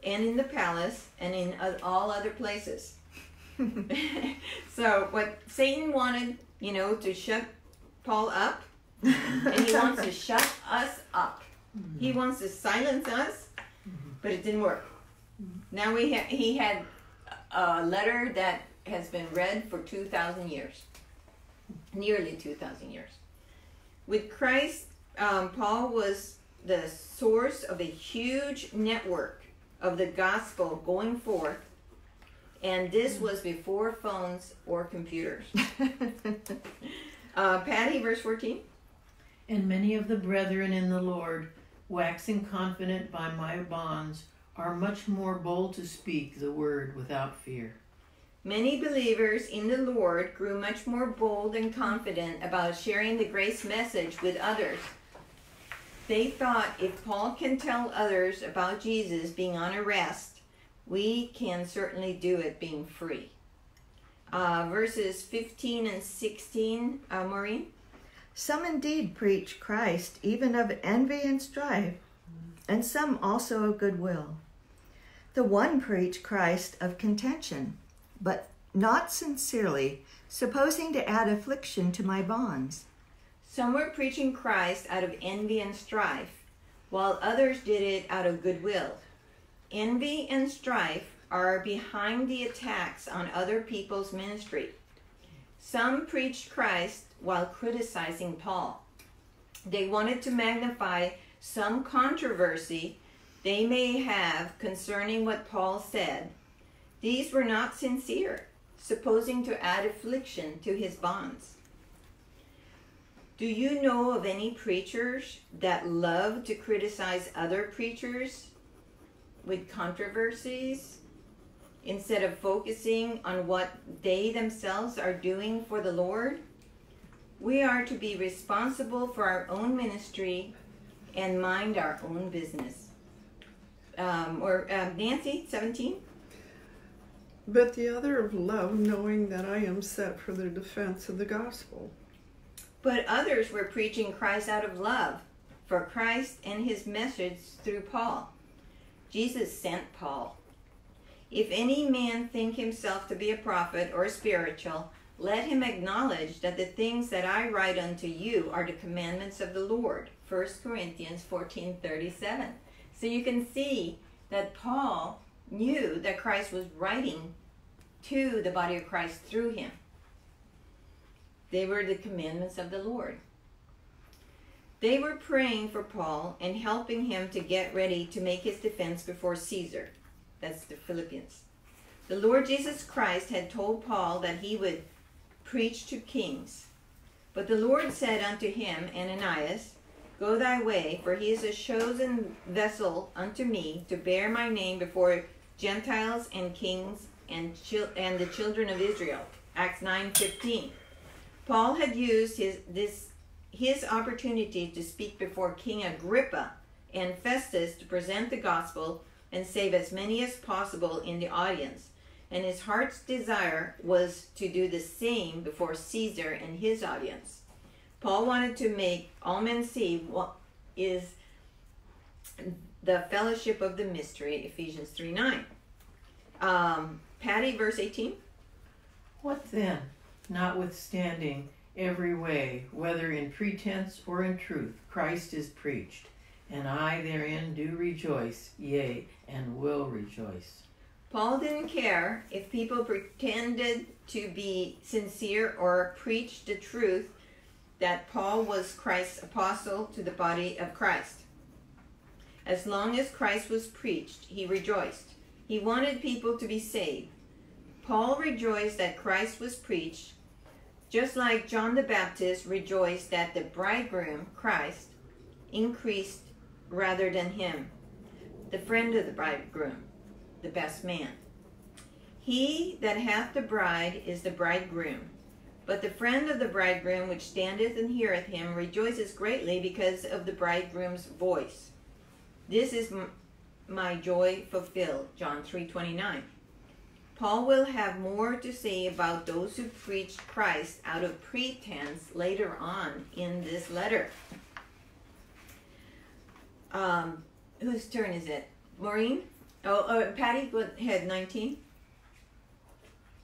and in the palace and in all other places. so what Satan wanted, you know, to shut Paul up, and he wants to shut us up. He mm-hmm. wants to silence us, but it didn't work. Now we ha- he had a letter that has been read for 2,000 years, nearly 2,000 years. With Christ, um, Paul was the source of a huge network of the gospel going forth, and this was before phones or computers. Uh, Patty, verse 14. And many of the brethren in the Lord, waxing confident by my bonds, are much more bold to speak the word without fear. Many believers in the Lord grew much more bold and confident about sharing the grace message with others. They thought if Paul can tell others about Jesus being on arrest, we can certainly do it being free. Uh, verses 15 and 16, uh, Maureen? Some indeed preach Christ even of envy and strife, and some also of goodwill. The one preach Christ of contention, but not sincerely, supposing to add affliction to my bonds. Some were preaching Christ out of envy and strife, while others did it out of goodwill. Envy and strife are behind the attacks on other people's ministry. Some preached Christ while criticizing Paul. They wanted to magnify some controversy they may have concerning what Paul said. These were not sincere, supposing to add affliction to his bonds. Do you know of any preachers that love to criticize other preachers with controversies instead of focusing on what they themselves are doing for the Lord? We are to be responsible for our own ministry and mind our own business. Um, or uh, Nancy, 17. But the other of love, knowing that I am set for the defense of the gospel. But others were preaching Christ out of love for Christ and his message through Paul. Jesus sent Paul. If any man think himself to be a prophet or spiritual, let him acknowledge that the things that I write unto you are the commandments of the Lord. 1 Corinthians 14:37. So you can see that Paul knew that Christ was writing to the body of Christ through him. They were the commandments of the Lord. They were praying for Paul and helping him to get ready to make his defense before Caesar. That's the Philippians. The Lord Jesus Christ had told Paul that he would preach to kings. But the Lord said unto him, Ananias, Go thy way, for he is a chosen vessel unto me to bear my name before Gentiles and kings and, chil- and the children of Israel. Acts 9:15. Paul had used his this his opportunity to speak before King Agrippa and Festus to present the gospel and save as many as possible in the audience. And his heart's desire was to do the same before Caesar and his audience. Paul wanted to make all men see what is the fellowship of the mystery, Ephesians 3 9. Um, Patty, verse 18. What then? Notwithstanding every way, whether in pretense or in truth, Christ is preached, and I therein do rejoice, yea, and will rejoice. Paul didn't care if people pretended to be sincere or preached the truth that Paul was Christ's apostle to the body of Christ. As long as Christ was preached, he rejoiced. He wanted people to be saved. Paul rejoiced that Christ was preached, just like John the Baptist rejoiced that the bridegroom, Christ, increased rather than him, the friend of the bridegroom, the best man. He that hath the bride is the bridegroom. But the friend of the bridegroom which standeth and heareth him rejoices greatly because of the bridegroom's voice. This is my joy fulfilled. John 3:29. Paul will have more to say about those who preached Christ out of pretense later on in this letter. Um, whose turn is it? Maureen? Oh, uh, Patty, go ahead, 19.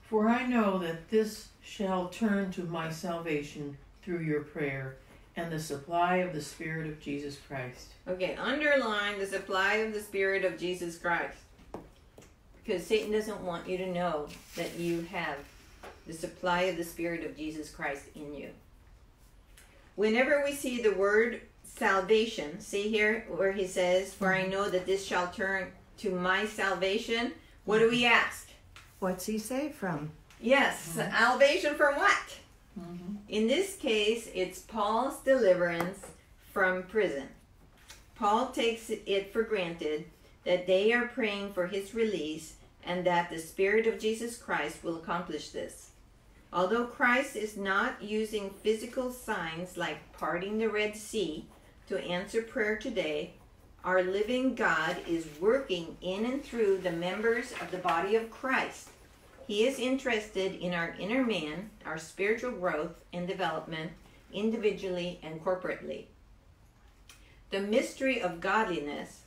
For I know that this shall turn to my salvation through your prayer and the supply of the Spirit of Jesus Christ. Okay, underline the supply of the Spirit of Jesus Christ. Because Satan doesn't want you to know that you have the supply of the Spirit of Jesus Christ in you. Whenever we see the word salvation, see here where he says, For I know that this shall turn to my salvation, what do we ask? What's he saved from? Yes, salvation from what? Mhm. In this case, it's Paul's deliverance from prison. Paul takes it for granted that they are praying for his release and that the Spirit of Jesus Christ will accomplish this. Although Christ is not using physical signs like parting the Red Sea to answer prayer today, our living God is working in and through the members of the body of Christ. He is interested in our inner man, our spiritual growth and development, individually and corporately. The mystery of godliness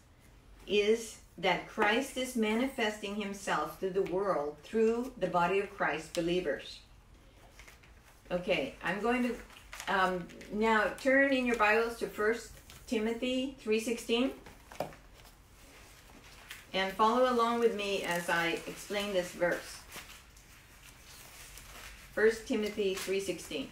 is that Christ is manifesting himself to the world through the body of Christ believers. Okay, I'm going to um, now turn in your Bibles to First Timothy 3:16 and follow along with me as I explain this verse. 1 Timothy 3:16.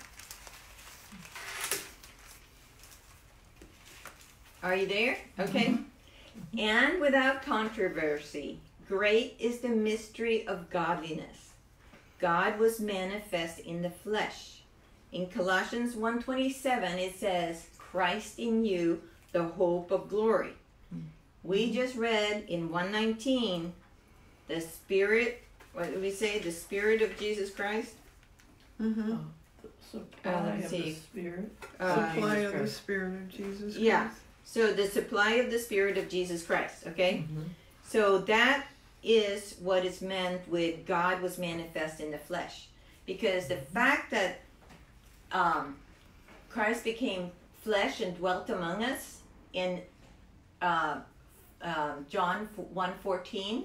Are you there? Okay. Mm-hmm. And without controversy, great is the mystery of godliness. God was manifest in the flesh. In Colossians 1:27 it says, Christ in you, the hope of glory. Mm-hmm. We just read in 119 the spirit what did we say? The spirit of Jesus Christ? Mm-hmm. Supply Uh, let's of the see. Spirit. Uh, Supply of the Christ. Spirit of Jesus Yeah. So the supply of the Spirit of Jesus Christ, okay? Mhm. So that is what is meant with God was manifest in the flesh. Because the fact that um, Christ became flesh and dwelt among us in uh, um, John 1.14,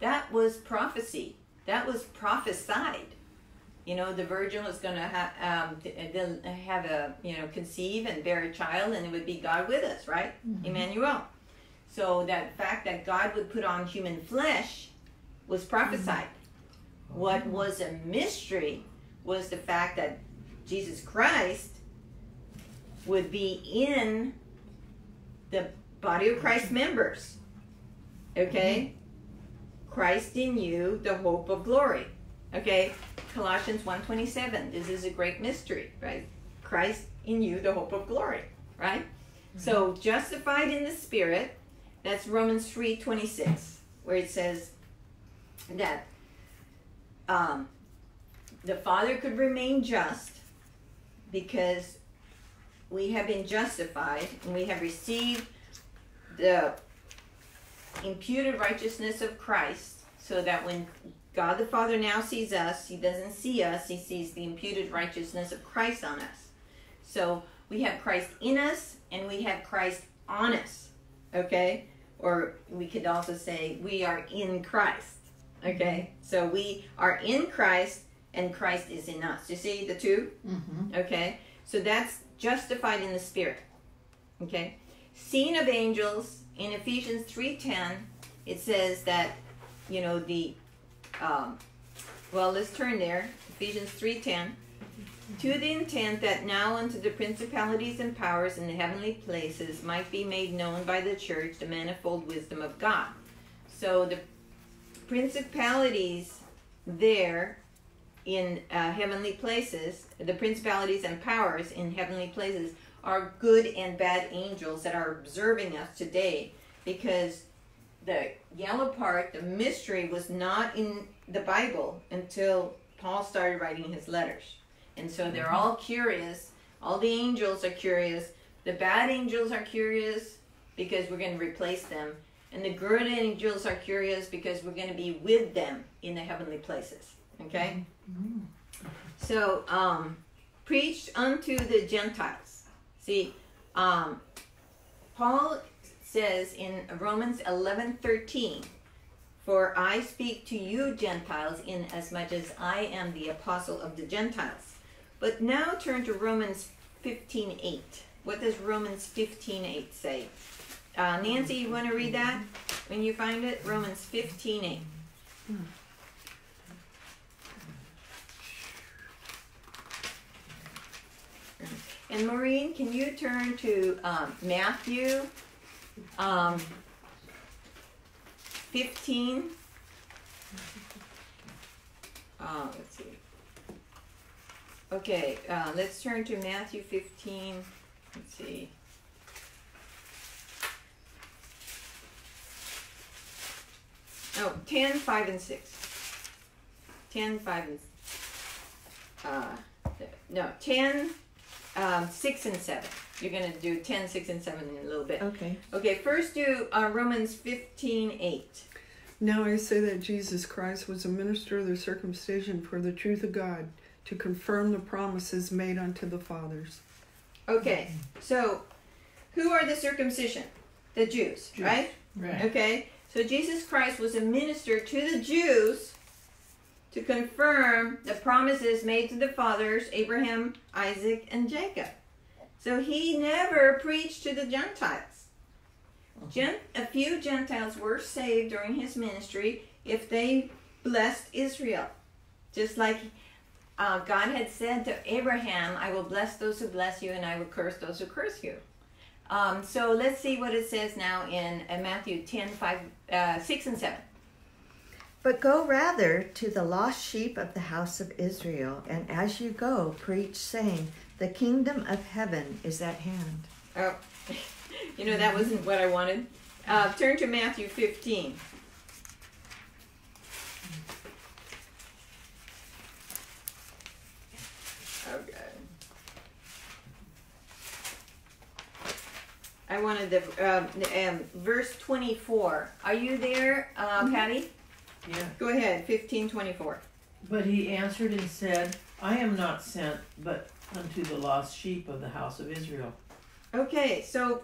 that was prophecy. That was prophesied. You know, the virgin was going to ha- um, uh, have a, you know, conceive and bear a child, and it would be God with us, right? Mm-hmm. Emmanuel. So that fact that God would put on human flesh was prophesied. Mm-hmm. What was a mystery was the fact that Jesus Christ would be in the body of Christ mm-hmm. members. Okay? Christ in you, the hope of glory. Okay? Colossians 1:27. This is a great mystery, right? Christ in you, the hope of glory, right? So justified in the spirit, that's Romans 3:26, where it says that um, the Father could remain just because we have been justified and we have received the imputed righteousness of Christ, so that when God the Father now sees us, he doesn't see us, he sees the imputed righteousness of Christ on us. So we have Christ in us and we have Christ on us. Okay? Or we could also say we are in Christ. Okay? So we are in Christ and Christ is in us. You see the two? Mhm. Okay? So that's justified in the spirit. Okay? Seen of angels in Ephesians 3:10 it says that you know the um, well let's turn there Ephesians 3:10 to the intent that now unto the principalities and powers in the heavenly places might be made known by the church the manifold wisdom of God. So the principalities there in uh, heavenly places, the principalities and powers in heavenly places are good and bad angels that are observing us today because the yellow part, the mystery, was not in the Bible until Paul started writing his letters. And so they're all curious. All the angels are curious. The bad angels are curious because we're going to replace them. And the good angels are curious because we're going to be with them in the heavenly places. Okay? So, um, preached unto the Gentiles. See, um, Paul says in Romans eleven thirteen, For I speak to you Gentiles in as much as I am the apostle of the Gentiles. But now turn to Romans fifteen eight. What does Romans fifteen eight say? Uh, Nancy, you want to read that when you find it? Romans fifteen eight. And Maureen, can you turn to um, Matthew um, 15? Uh, let's see. Okay, uh, let's turn to Matthew 15. Let's see. Oh, 10, 5, and 6. 10, 5, and uh, no, 10, um, 6, and 7. You're going to do 10, 6, and 7 in a little bit. Okay. Okay, first do uh, Romans 15, 8. Now I say that Jesus Christ was a minister of the circumcision for the truth of God, to confirm the promises made unto the fathers. Okay, so who are the circumcision? The Jews, Jews. right? Right. Okay, so Jesus Christ was a minister to the Jews to confirm the promises made to the fathers, Abraham, Isaac, and Jacob. So he never preached to the Gentiles. Gen- a few Gentiles were saved during his ministry if they blessed Israel. Just like uh, God had said to Abraham, I will bless those who bless you and I will curse those who curse you. Um, so let's see what it says now in uh, Matthew 10, 5, uh, 6 and 7. But go rather to the lost sheep of the house of Israel, and as you go, preach, saying, The kingdom of heaven is at hand. Oh, you know, that wasn't what I wanted. Uh, turn to Matthew 15. Okay. I wanted the uh, um, verse 24. Are you there, uh, Patty? Yeah. Go ahead, 1524. But he answered and said, I am not sent but unto the lost sheep of the house of Israel. Okay, so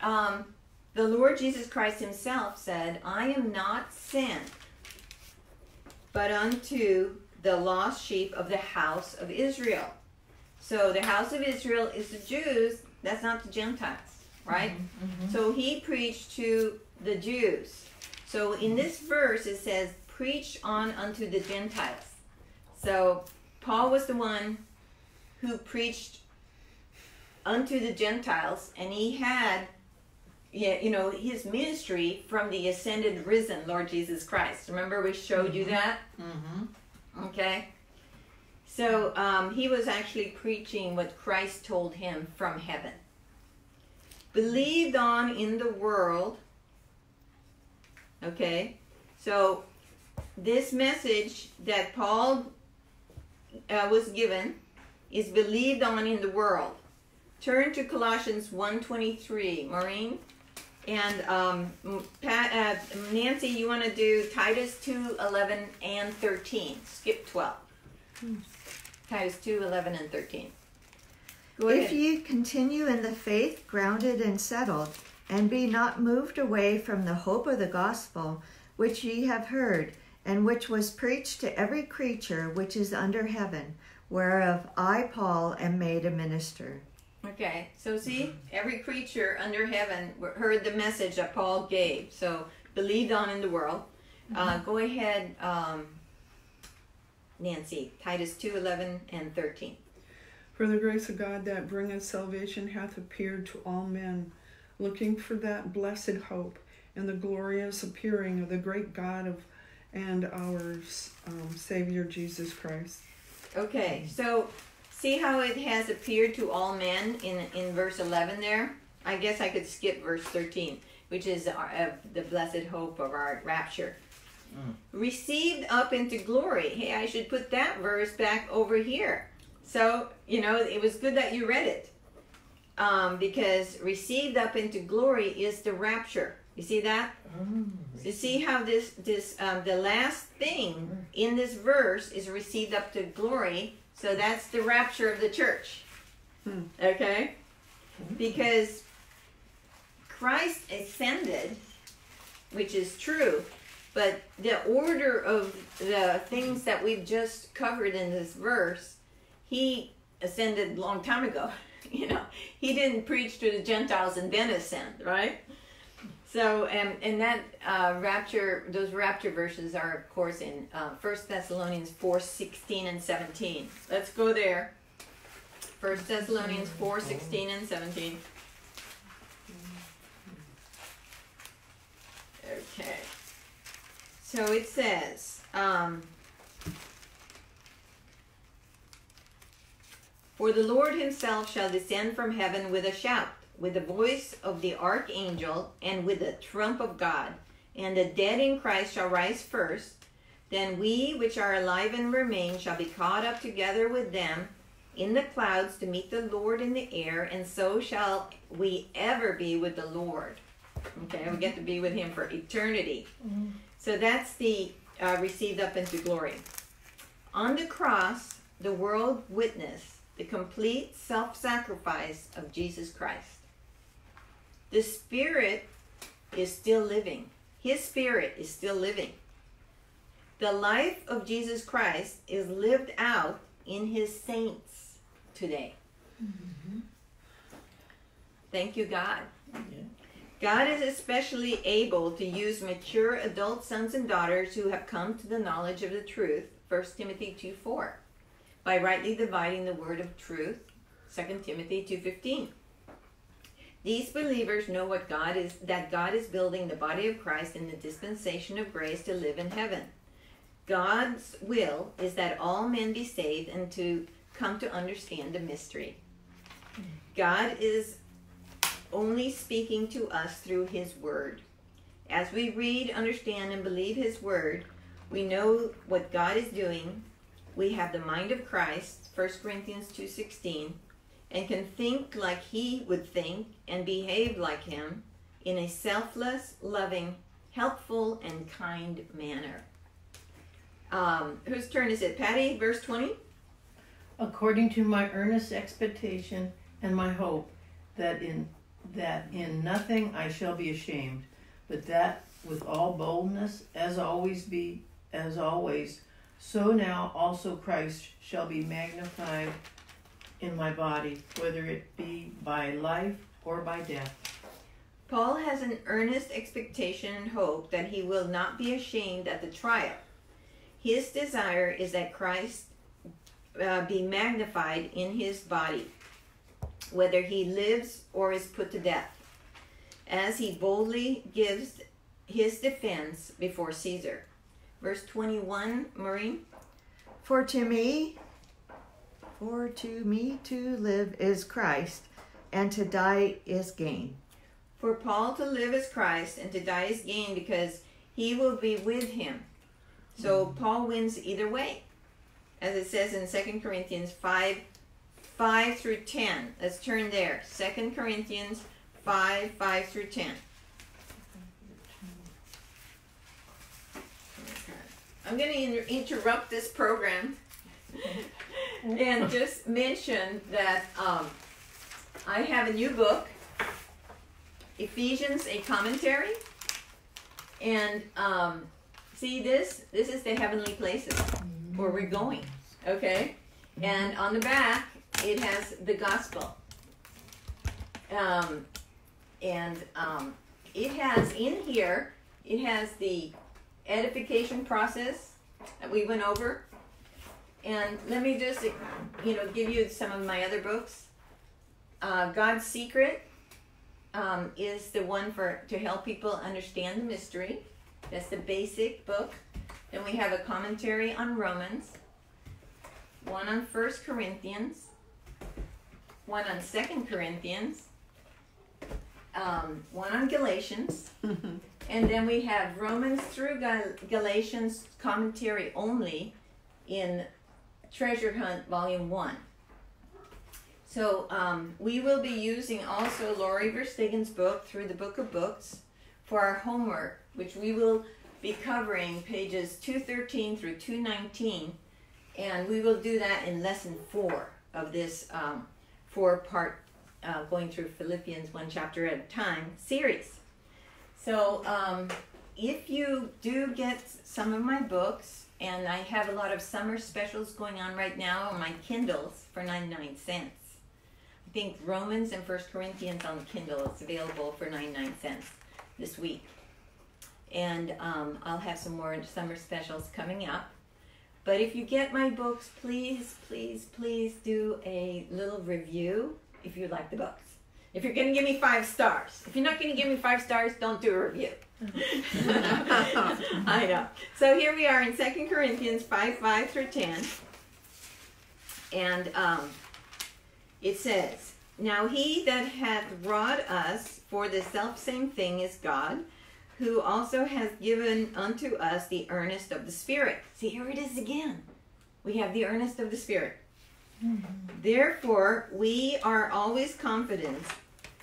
um, the Lord Jesus Christ Himself said, I am not sent but unto the lost sheep of the house of Israel. So the house of Israel is the Jews, that's not the Gentiles, right? So He preached to the Jews. So in this verse it says, Preach on unto the Gentiles. So Paul was the one who preached unto the Gentiles, and he had, yeah, you know, his ministry from the ascended, risen Lord Jesus Christ. Remember, we showed you that. Mm-hmm. Okay. So um, he was actually preaching what Christ told him from heaven. Believed on in the world. Okay. So this message that Paul uh, was given is believed on in the world. Turn to Colossians 1.23, Maureen. And um, Pat, uh, Nancy, you want to do Titus 2.11 and 13. Skip 12. Titus 2.11 and 13. Go If ahead. ye continue in the faith, grounded and settled, and be not moved away from the hope of the gospel, which ye have heard, and which was preached to every creature which is under heaven, whereof I, Paul, am made a minister. Okay, so see, every creature under heaven heard the message that Paul gave. So believed on in the world. Uh, go ahead, um, Nancy. Titus 2, 11, and 13. For the grace of God that bringeth salvation hath appeared to all men, looking for that blessed hope and the glorious appearing of the great God of and our um, Savior Jesus Christ. Okay, so see how it has appeared to all men in in verse 11 there? I guess I could skip verse 13, which is our, uh, the blessed hope of our rapture. Received up into glory. Hey, I should put that verse back over here. So, you know, it was good that you read it. Um, because received up into glory is the rapture. You see that? You see how this this um, the last thing in this verse is received up to glory. So that's the rapture of the church. Hmm. Okay, because Christ ascended, which is true, but the order of the things that we've just covered in this verse, he ascended a long time ago. You know, he didn't preach to the Gentiles and then ascend, right? So, and and that uh, rapture, those rapture verses are, of course, in uh, 1 Thessalonians 4 16 and 17. Let's go there. 1 Thessalonians 4 16 and 17. Okay. So it says, um, For the Lord himself shall descend from heaven with a shout, with the voice of the archangel, and with the trump of God. And the dead in Christ shall rise first. Then we which are alive and remain shall be caught up together with them in the clouds to meet the Lord in the air, and so shall we ever be with the Lord. Okay, we get to be with Him for eternity. So that's the uh, received up into glory. On the cross, the world witnessed the complete self sacrifice of Jesus Christ. The Spirit is still living, His Spirit is still living. The life of Jesus Christ is lived out in His saints today. Thank you, God. God is especially able to use mature adult sons and daughters who have come to the knowledge of the truth, 1 Timothy 2 4, by rightly dividing the word of truth, 2 Timothy 2:15. These believers know what God is that God is building the body of Christ in the dispensation of grace to live in heaven. God's will is that all men be saved and to come to understand the mystery. God is only speaking to us through his word. As we read, understand and believe his word, we know what God is doing. We have the mind of Christ, 1 Corinthians 2:16, and can think like he would think and behave like him in a selfless, loving, helpful and kind manner. Um, whose turn is it? Patty, verse 20? according to my earnest expectation and my hope that in that in nothing I shall be ashamed, but that with all boldness as always be as always, so now also Christ shall be magnified in my body, whether it be by life or by death. Paul has an earnest expectation and hope that he will not be ashamed at the trial. His desire is that Christ uh, be magnified in his body, whether he lives or is put to death, as he boldly gives his defense before Caesar. Verse 21, Maureen. For to me, for to me to live is Christ, and to die is gain. For Paul to live is Christ and to die is gain because he will be with him. So mm-hmm. Paul wins either way. As it says in 2 Corinthians 5 5 through 10. Let's turn there. 2 Corinthians 5 5 through 10. I'm going to inter- interrupt this program and just mention that um, I have a new book, Ephesians, a commentary. And um, see this? This is the heavenly places where we're going. Okay? And on the back, it has the gospel. Um, and um, it has in here, it has the edification process that we went over. And let me just, you know, give you some of my other books. Uh, God's Secret um, is the one for to help people understand the mystery. That's the basic book. Then we have a commentary on Romans, one on First Corinthians, one on Second Corinthians, um, one on Galatians, and then we have Romans through Gal- Galatians commentary only in Treasure Hunt Volume One. So um, we will be using also Lori Verstegen's book through the Book of Books for our homework, which we will be covering pages 213 through 219, and we will do that in lesson four of this um, four part uh, going through Philippians one chapter at a time series. So um, if you do get some of my books, and I have a lot of summer specials going on right now on my Kindles for 99 cents. I think Romans and First Corinthians on Kindle is available for 99 cents this week. And um, I'll have some more summer specials coming up. But if you get my books, please, please, please do a little review if you like the books. If you're going to give me five stars. If you're not going to give me five stars, don't do a review. I know. So here we are in Second Corinthians 5 5 through 10. And um, it says, Now he that hath wrought us for the selfsame thing is God, who also has given unto us the earnest of the Spirit. See, here it is again. We have the earnest of the Spirit. Therefore, we are always confident,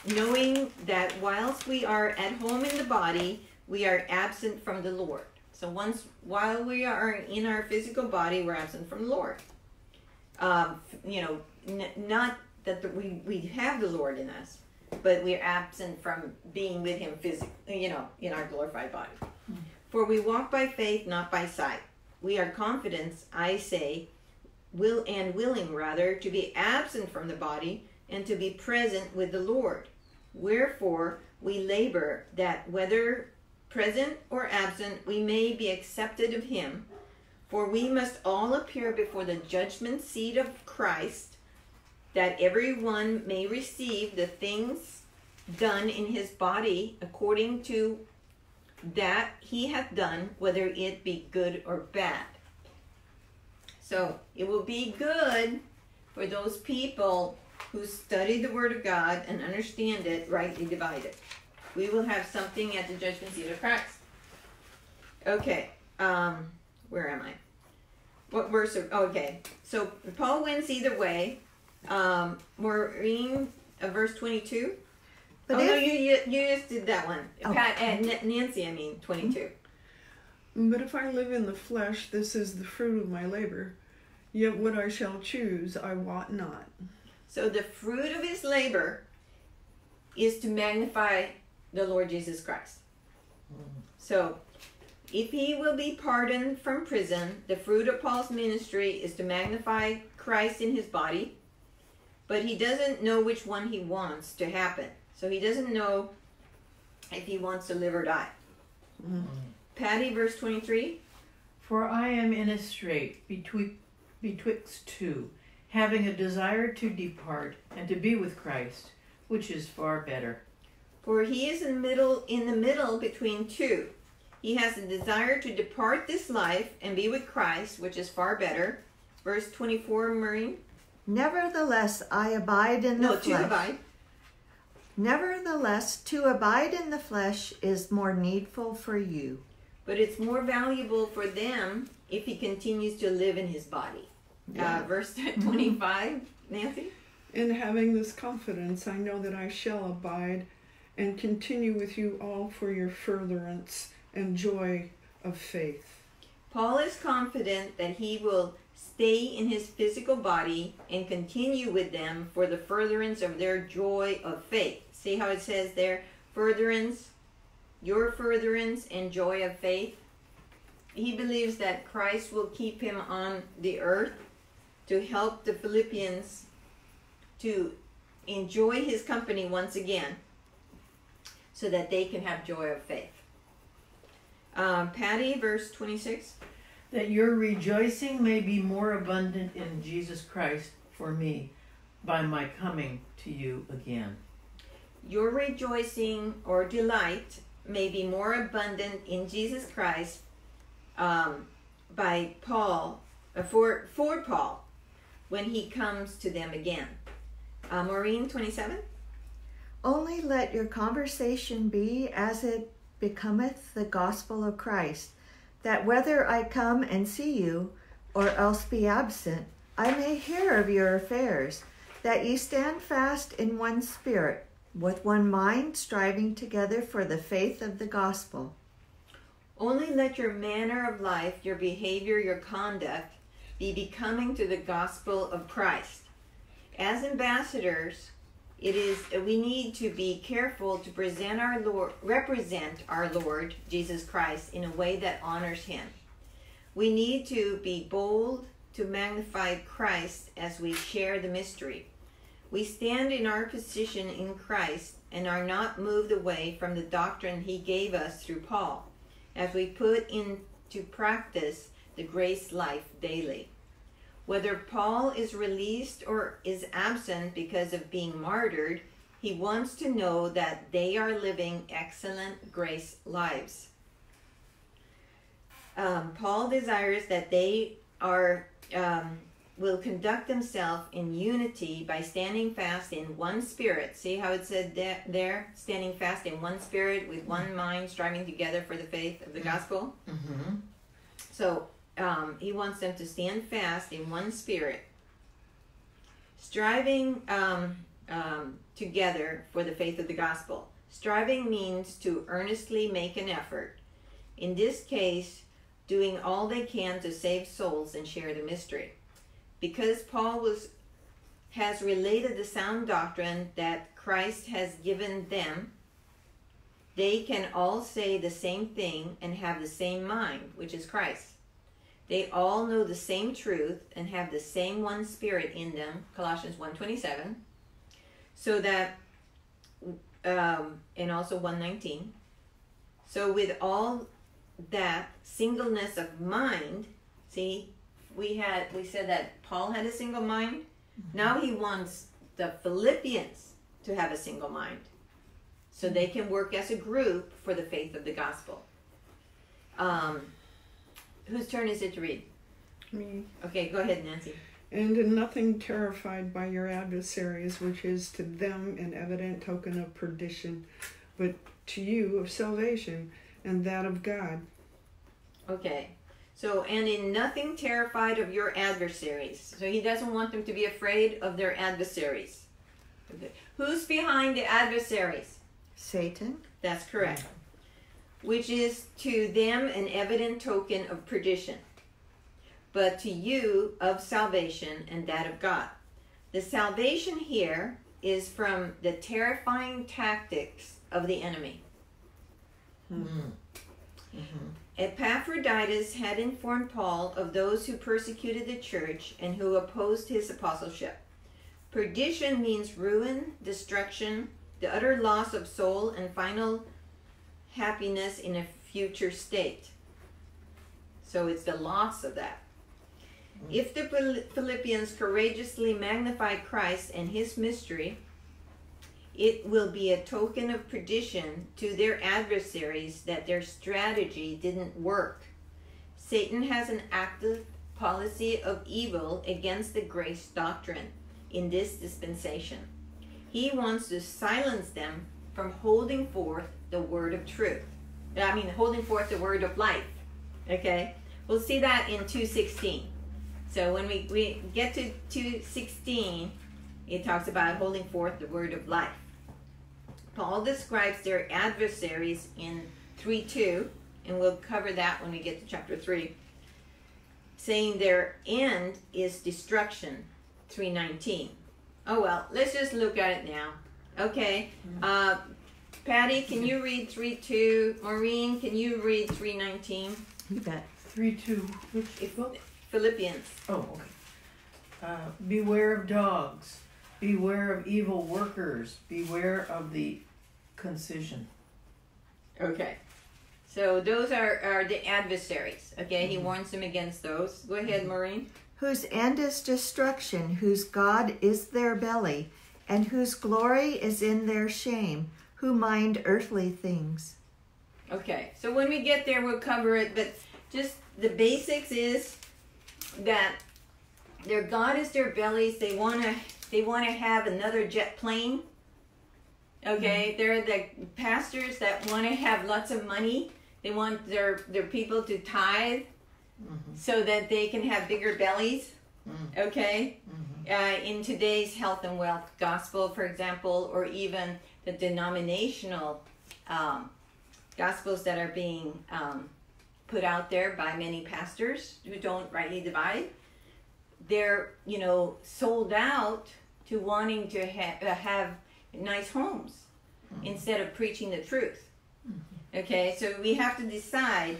knowing that whilst we are at home in the body, we are absent from the Lord. So once while we are in our physical body, we're absent from the Lord. Um, you know, n- not that the, we we have the Lord in us, but we're absent from being with Him physically. You know, in our glorified body. For we walk by faith, not by sight. We are confident, I say, will and willing rather to be absent from the body and to be present with the Lord. Wherefore we labor that whether present or absent we may be accepted of him. For we must all appear before the judgment seat of Christ, that every one may receive the things done in his body according to that he hath done, whether it be good or bad. So it will be good for those people who study the Word of God and understand it, rightly divide it. We will have something at the judgment seat of Christ. Okay, um, where am I? What verse? Are, okay, so Paul wins either way. Um, Maureen, uh, verse twenty-two. But oh no, you, you you just did that one. Oh. Pat, N- Nancy, I mean twenty-two. But if I live in the flesh, this is the fruit of my labor. Yet what I shall choose, I wot not. So the fruit of his labor is to magnify the Lord Jesus Christ. Mm-hmm. So if he will be pardoned from prison, the fruit of Paul's ministry is to magnify Christ in his body, but he doesn't know which one he wants to happen. So he doesn't know if he wants to live or die. Mm-hmm. Patty, verse 23. For I am in a strait betwi- betwixt two, having a desire to depart and to be with Christ, which is far better. For he is in middle in the middle between two. He has a desire to depart this life and be with Christ, which is far better. Verse 24, Maureen. Nevertheless, I abide in the No, flesh. to abide. Nevertheless, to abide in the flesh is more needful for you. But it's more valuable for them if he continues to live in his body. Uh, verse 25, Nancy. In having this confidence, I know that I shall abide and continue with you all for your furtherance and joy of faith. Paul is confident that he will stay in his physical body and continue with them for the furtherance of their joy of faith. See how it says there, furtherance, your furtherance and joy of faith? He believes that Christ will keep him on the earth to help the Philippians to enjoy his company once again so that they can have joy of faith. Um, Patty, verse 26. that your rejoicing may be more abundant in Jesus Christ for me by my coming to you again. Your rejoicing or delight may be more abundant in Jesus Christ um, by Paul, uh, for, for Paul, when he comes to them again. Uh, Maureen, 27. Only let your conversation be as it becometh the gospel of Christ, that whether I come and see you, or else be absent, I may hear of your affairs, that ye stand fast in one spirit, with one mind, striving together for the faith of the gospel. Only let your manner of life, your behavior, your conduct be becoming to the gospel of Christ. As ambassadors, it is we need to be careful to present our Lord represent our Lord Jesus Christ in a way that honors him. We need to be bold to magnify Christ as we share the mystery. We stand in our position in Christ and are not moved away from the doctrine he gave us through Paul as we put into practice the grace life daily. Whether Paul is released or is absent because of being martyred, he wants to know that they are living excellent grace lives. Um, Paul desires that they are um, will conduct themselves in unity by standing fast in one spirit. See how it said that there? Standing fast in one spirit with one mind, striving together for the faith of the gospel. Mm-hmm. So um, he wants them to stand fast in one spirit, striving um, um, together for the faith of the gospel. Striving means to earnestly make an effort. In this case, doing all they can to save souls and share the mystery. Because Paul was has related the sound doctrine that Christ has given them, they can all say the same thing and have the same mind, which is Christ. They all know the same truth and have the same one spirit in them, Colossians 1:27. So that um, and also 119. So with all that singleness of mind, see, we had we said that Paul had a single mind. Now he wants the Philippians to have a single mind. So they can work as a group for the faith of the gospel. Um, whose turn is it to read? Me. Okay, go ahead, Nancy. And in nothing terrified by your adversaries, which is to them an evident token of perdition, but to you of salvation and that of God. Okay. So, and in nothing terrified of your adversaries. So he doesn't want them to be afraid of their adversaries. Okay. Who's behind the adversaries? Satan. That's correct. Which is to them an evident token of perdition, but to you of salvation and that of God. The salvation here is from the terrifying tactics of the enemy. Mm-hmm. Epaphroditus had informed Paul of those who persecuted the church and who opposed his apostleship. Perdition means ruin, destruction, the utter loss of soul, and final happiness in a future state. So it's the loss of that. Mm. If the Philippians courageously magnify Christ and his mystery, it will be a token of perdition to their adversaries that their strategy didn't work. Satan has an active policy of evil against the grace doctrine in this dispensation. He wants to silence them from holding forth the word of truth. I mean, holding forth the word of life. Okay? We'll see that in 216. So when we, we get to 216, it talks about holding forth the word of life. Paul describes their adversaries in 3 2, and we'll cover that when we get to chapter 3, saying their end is destruction, 319. Oh well, let's just look at it now. Okay. Uh, Patty, can you read 3 2? Maureen, can you read 319? You bet. Three, two. Which book? Philippians. Oh, okay. Uh, beware of dogs. Beware of evil workers. Beware of the concision. Okay. So those are, are the adversaries. Okay, he warns them against those. Go ahead, Maureen. Whose end is destruction, whose God is their belly, and whose glory is in their shame, who mind earthly things. Okay, so when we get there, we'll cover it. But just the basics is that their God is their bellies. They wanna they wanna have another jet plane. Okay, mm-hmm. they're the pastors that want to have lots of money. They want their their people to tithe mm-hmm. so that they can have bigger bellies. Mm-hmm. Okay, uh, in today's health and wealth gospel, for example, or even the denominational um, gospels that are being um, put out there by many pastors who don't rightly divide, they're you know sold out to wanting to ha- uh, have nice homes instead of preaching the truth. Okay, so we have to decide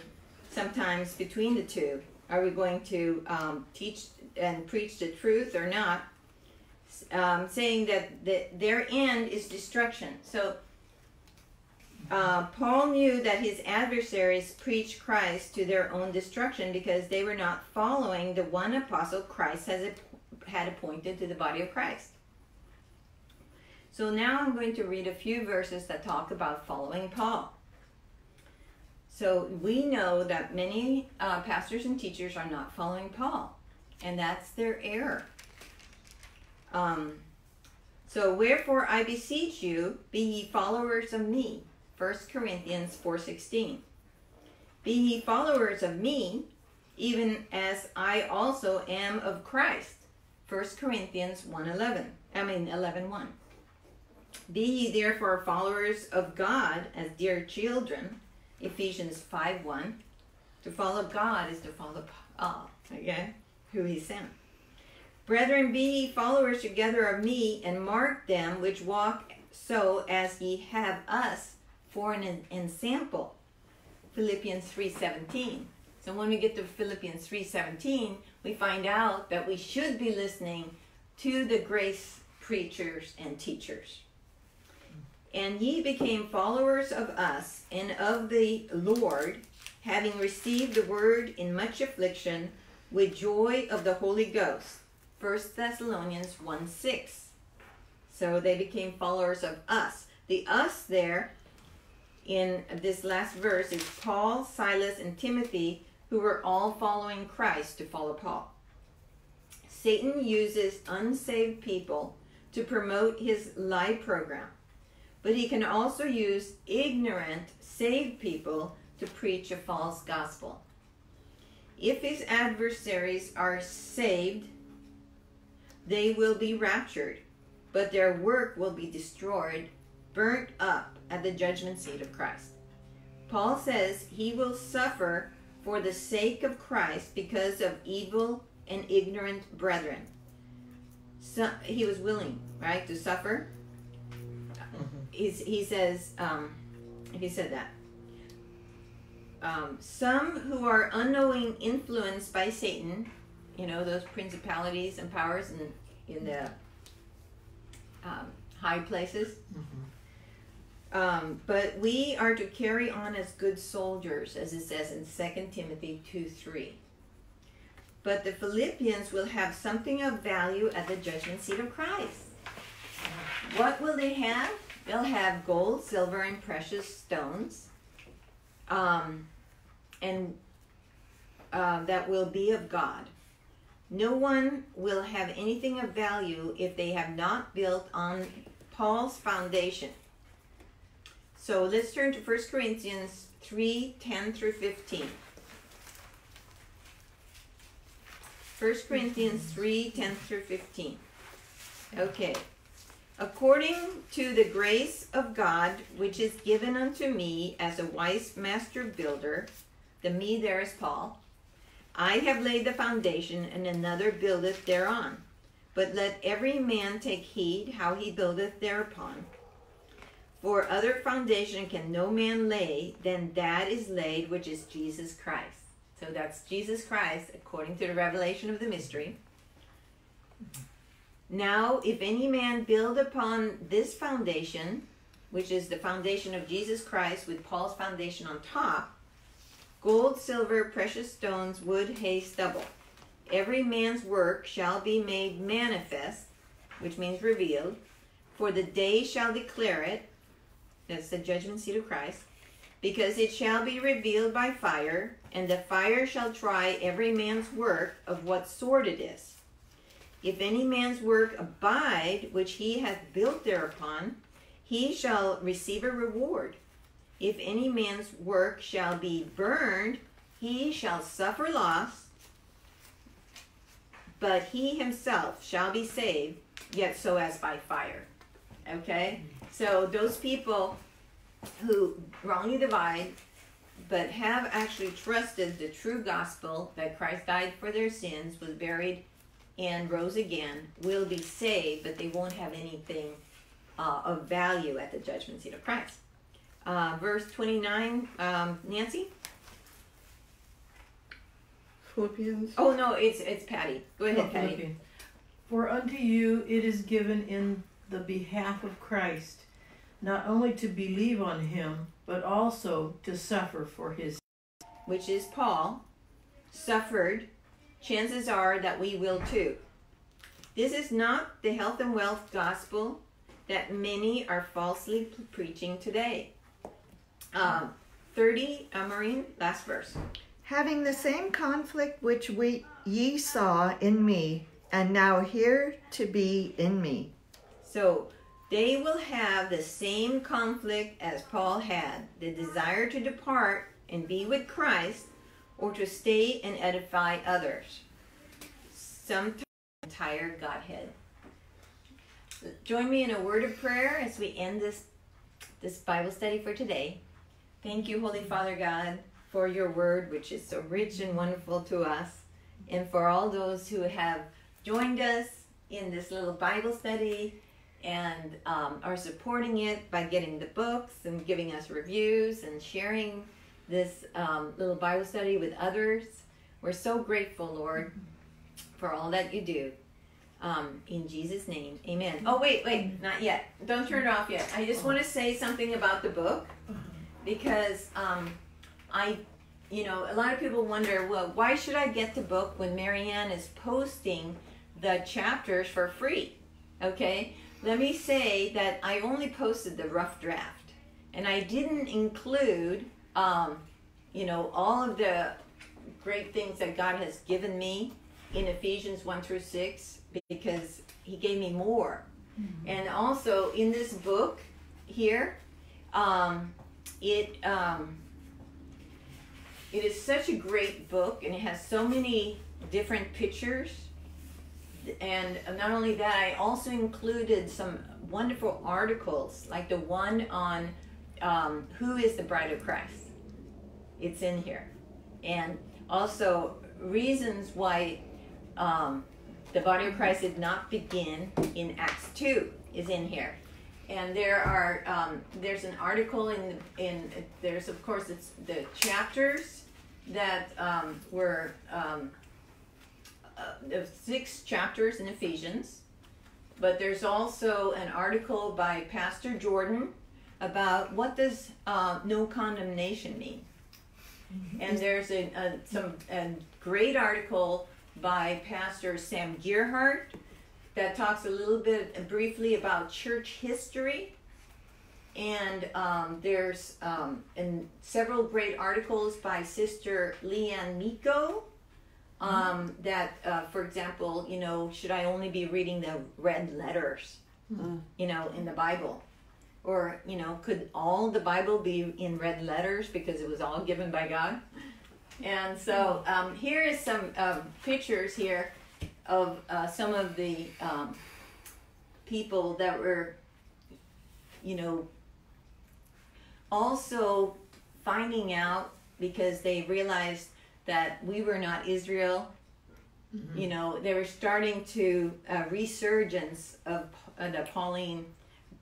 sometimes between the two. Are we going to um, teach and preach the truth or not? Um, saying that the, their end is destruction. So uh, Paul knew that his adversaries preached Christ to their own destruction because they were not following the one apostle Christ has had appointed to the body of Christ. So now I'm going to read a few verses that talk about following Paul. So we know that many uh, pastors and teachers are not following Paul. And that's their error. Um, so wherefore I beseech you, be ye followers of me. 1 Corinthians 4:16. Be ye followers of me, even as I also am of Christ. 1 Corinthians 1:11. I mean 11:1. Be ye therefore followers of God as dear children. Ephesians 5:1. To follow God is to follow Paul, again, who he sent. Brethren, be ye followers together of me, and mark them which walk so as ye have us for an ensample. Philippians 3:17. So when we get to Philippians 3:17, we find out that we should be listening to the grace preachers and teachers. And ye became followers of us and of the Lord, having received the word in much affliction with joy of the Holy Ghost. 1 Thessalonians 1 6. So they became followers of us. The us there in this last verse is Paul, Silas, and Timothy, who were all following Christ to follow Paul. Satan uses unsaved people to promote his lie program, but he can also use ignorant, saved people to preach a false gospel. If his adversaries are saved, they will be raptured, but their work will be destroyed, burnt up at the judgment seat of Christ. Paul says he will suffer for the sake of Christ because of evil and ignorant brethren. So, he was willing, right, to suffer. Mm-hmm. He's, he says, um, he said that. Um, some who are unknowing influenced by Satan you know those principalities and powers in in the um, high places. Mm-hmm. Um, but we are to carry on as good soldiers, as it says in 2 Timothy 2 3. But the Philippians will have something of value at the judgment seat of Christ. What will they have? They'll have gold, silver, and precious stones, um, and uh, that will be of God. No one will have anything of value if they have not built on Paul's foundation. So let's turn to 1 Corinthians 3 10 through 15. 1 Corinthians 3 10 through 15. Okay. According to the grace of God, which is given unto me as a wise master builder, the me there is Paul I have laid the foundation, and another buildeth thereon. But let every man take heed how he buildeth thereupon. For other foundation can no man lay than that is laid, which is Jesus Christ. So that's Jesus Christ, according to the revelation of the mystery. Now, if any man build upon this foundation, which is the foundation of Jesus Christ with Paul's foundation on top, gold, silver, precious stones, wood, hay, stubble. Every man's work shall be made manifest, which means revealed, for the day shall declare it. That's the judgment seat of Christ. Because it shall be revealed by fire, and the fire shall try every man's work of what sort it is. If any man's work abide, which he hath built thereupon, he shall receive a reward. If any man's work shall be burned, he shall suffer loss, but he himself shall be saved, yet so as by fire. Okay? So those people who wrongly divide, but have actually trusted the true gospel that Christ died for their sins, was buried, and rose again, will be saved, but they won't have anything uh, of value at the judgment seat of Christ. Uh, verse 29, um, Nancy? Philippians. Oh, no, it's it's Patty. Go ahead, Oh, Patty. Philippians. For unto you it is given in the behalf of Christ, not only to believe on him, but also to suffer for his Which is Paul, suffered. Chances are that we will too. This is not the health and wealth gospel that many are falsely preaching today. Um, 30, uh, Maureen, last verse. having the same conflict which we ye saw in me, and now here to be in me. So they will have the same conflict as Paul had the desire to depart and be with Christ, or to stay and edify others. Sometimes entire Godhead. Join me in a word of prayer as we end this this Bible study for today. Thank you, Holy Father God, for your word, which is so rich and wonderful to us, and for all those who have joined us in this little Bible study and um, are supporting it by getting the books and giving us reviews and sharing this um, little Bible study with others. We're so grateful, Lord, for all that you do. Um, in Jesus' name, amen. Oh, wait, wait, not yet. Don't turn it off yet. I just want to say something about the book because um, I, you know, a lot of people wonder, well, why should I get the book when Marianne is posting the chapters for free? Okay, let me say that I only posted the rough draft and I didn't include, um, you know, all of the great things that God has given me in Ephesians 1 through 6 because He gave me more. Mm-hmm. And also in this book here, um, it um, it is such a great book and it has so many different pictures. And not only that i also included some wonderful articles like the one on um, who is the bride of christ? It's in here. And also reasons why um, the body of christ did not begin in acts 2 is in here and there are um, there's an article in in there's of course it's the chapters that um, were um, uh, six chapters in Ephesians, but there's also an article by Pastor Jordan about what does uh, no condemnation mean. Mm-hmm. And there's a, a some a great article by Pastor Sam Gearhart that talks a little bit briefly about church history. And um, there's um, and several great articles by Sister Leanne Miko um, that, uh, for example, you know, should I only be reading the red letters, mm-hmm. you know, in the Bible? Or, you know, could all the Bible be in red letters because it was all given by God? And so um, here is some um, pictures here of uh, some of the um, people that were, you know, also finding out because they realized that we were not Israel. Mm-hmm. You know, they were starting to uh, resurgence of an Pauline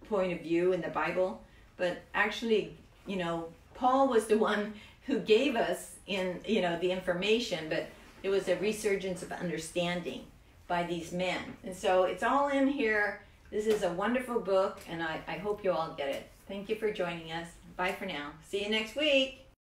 point of view in the Bible, but actually, you know, Paul was the one who gave us in you know the information, but it was a resurgence of understanding by these men, and so it's all in here. This is a wonderful book, and I, I hope you all get it. Thank you for joining us. Bye for now. See you next week.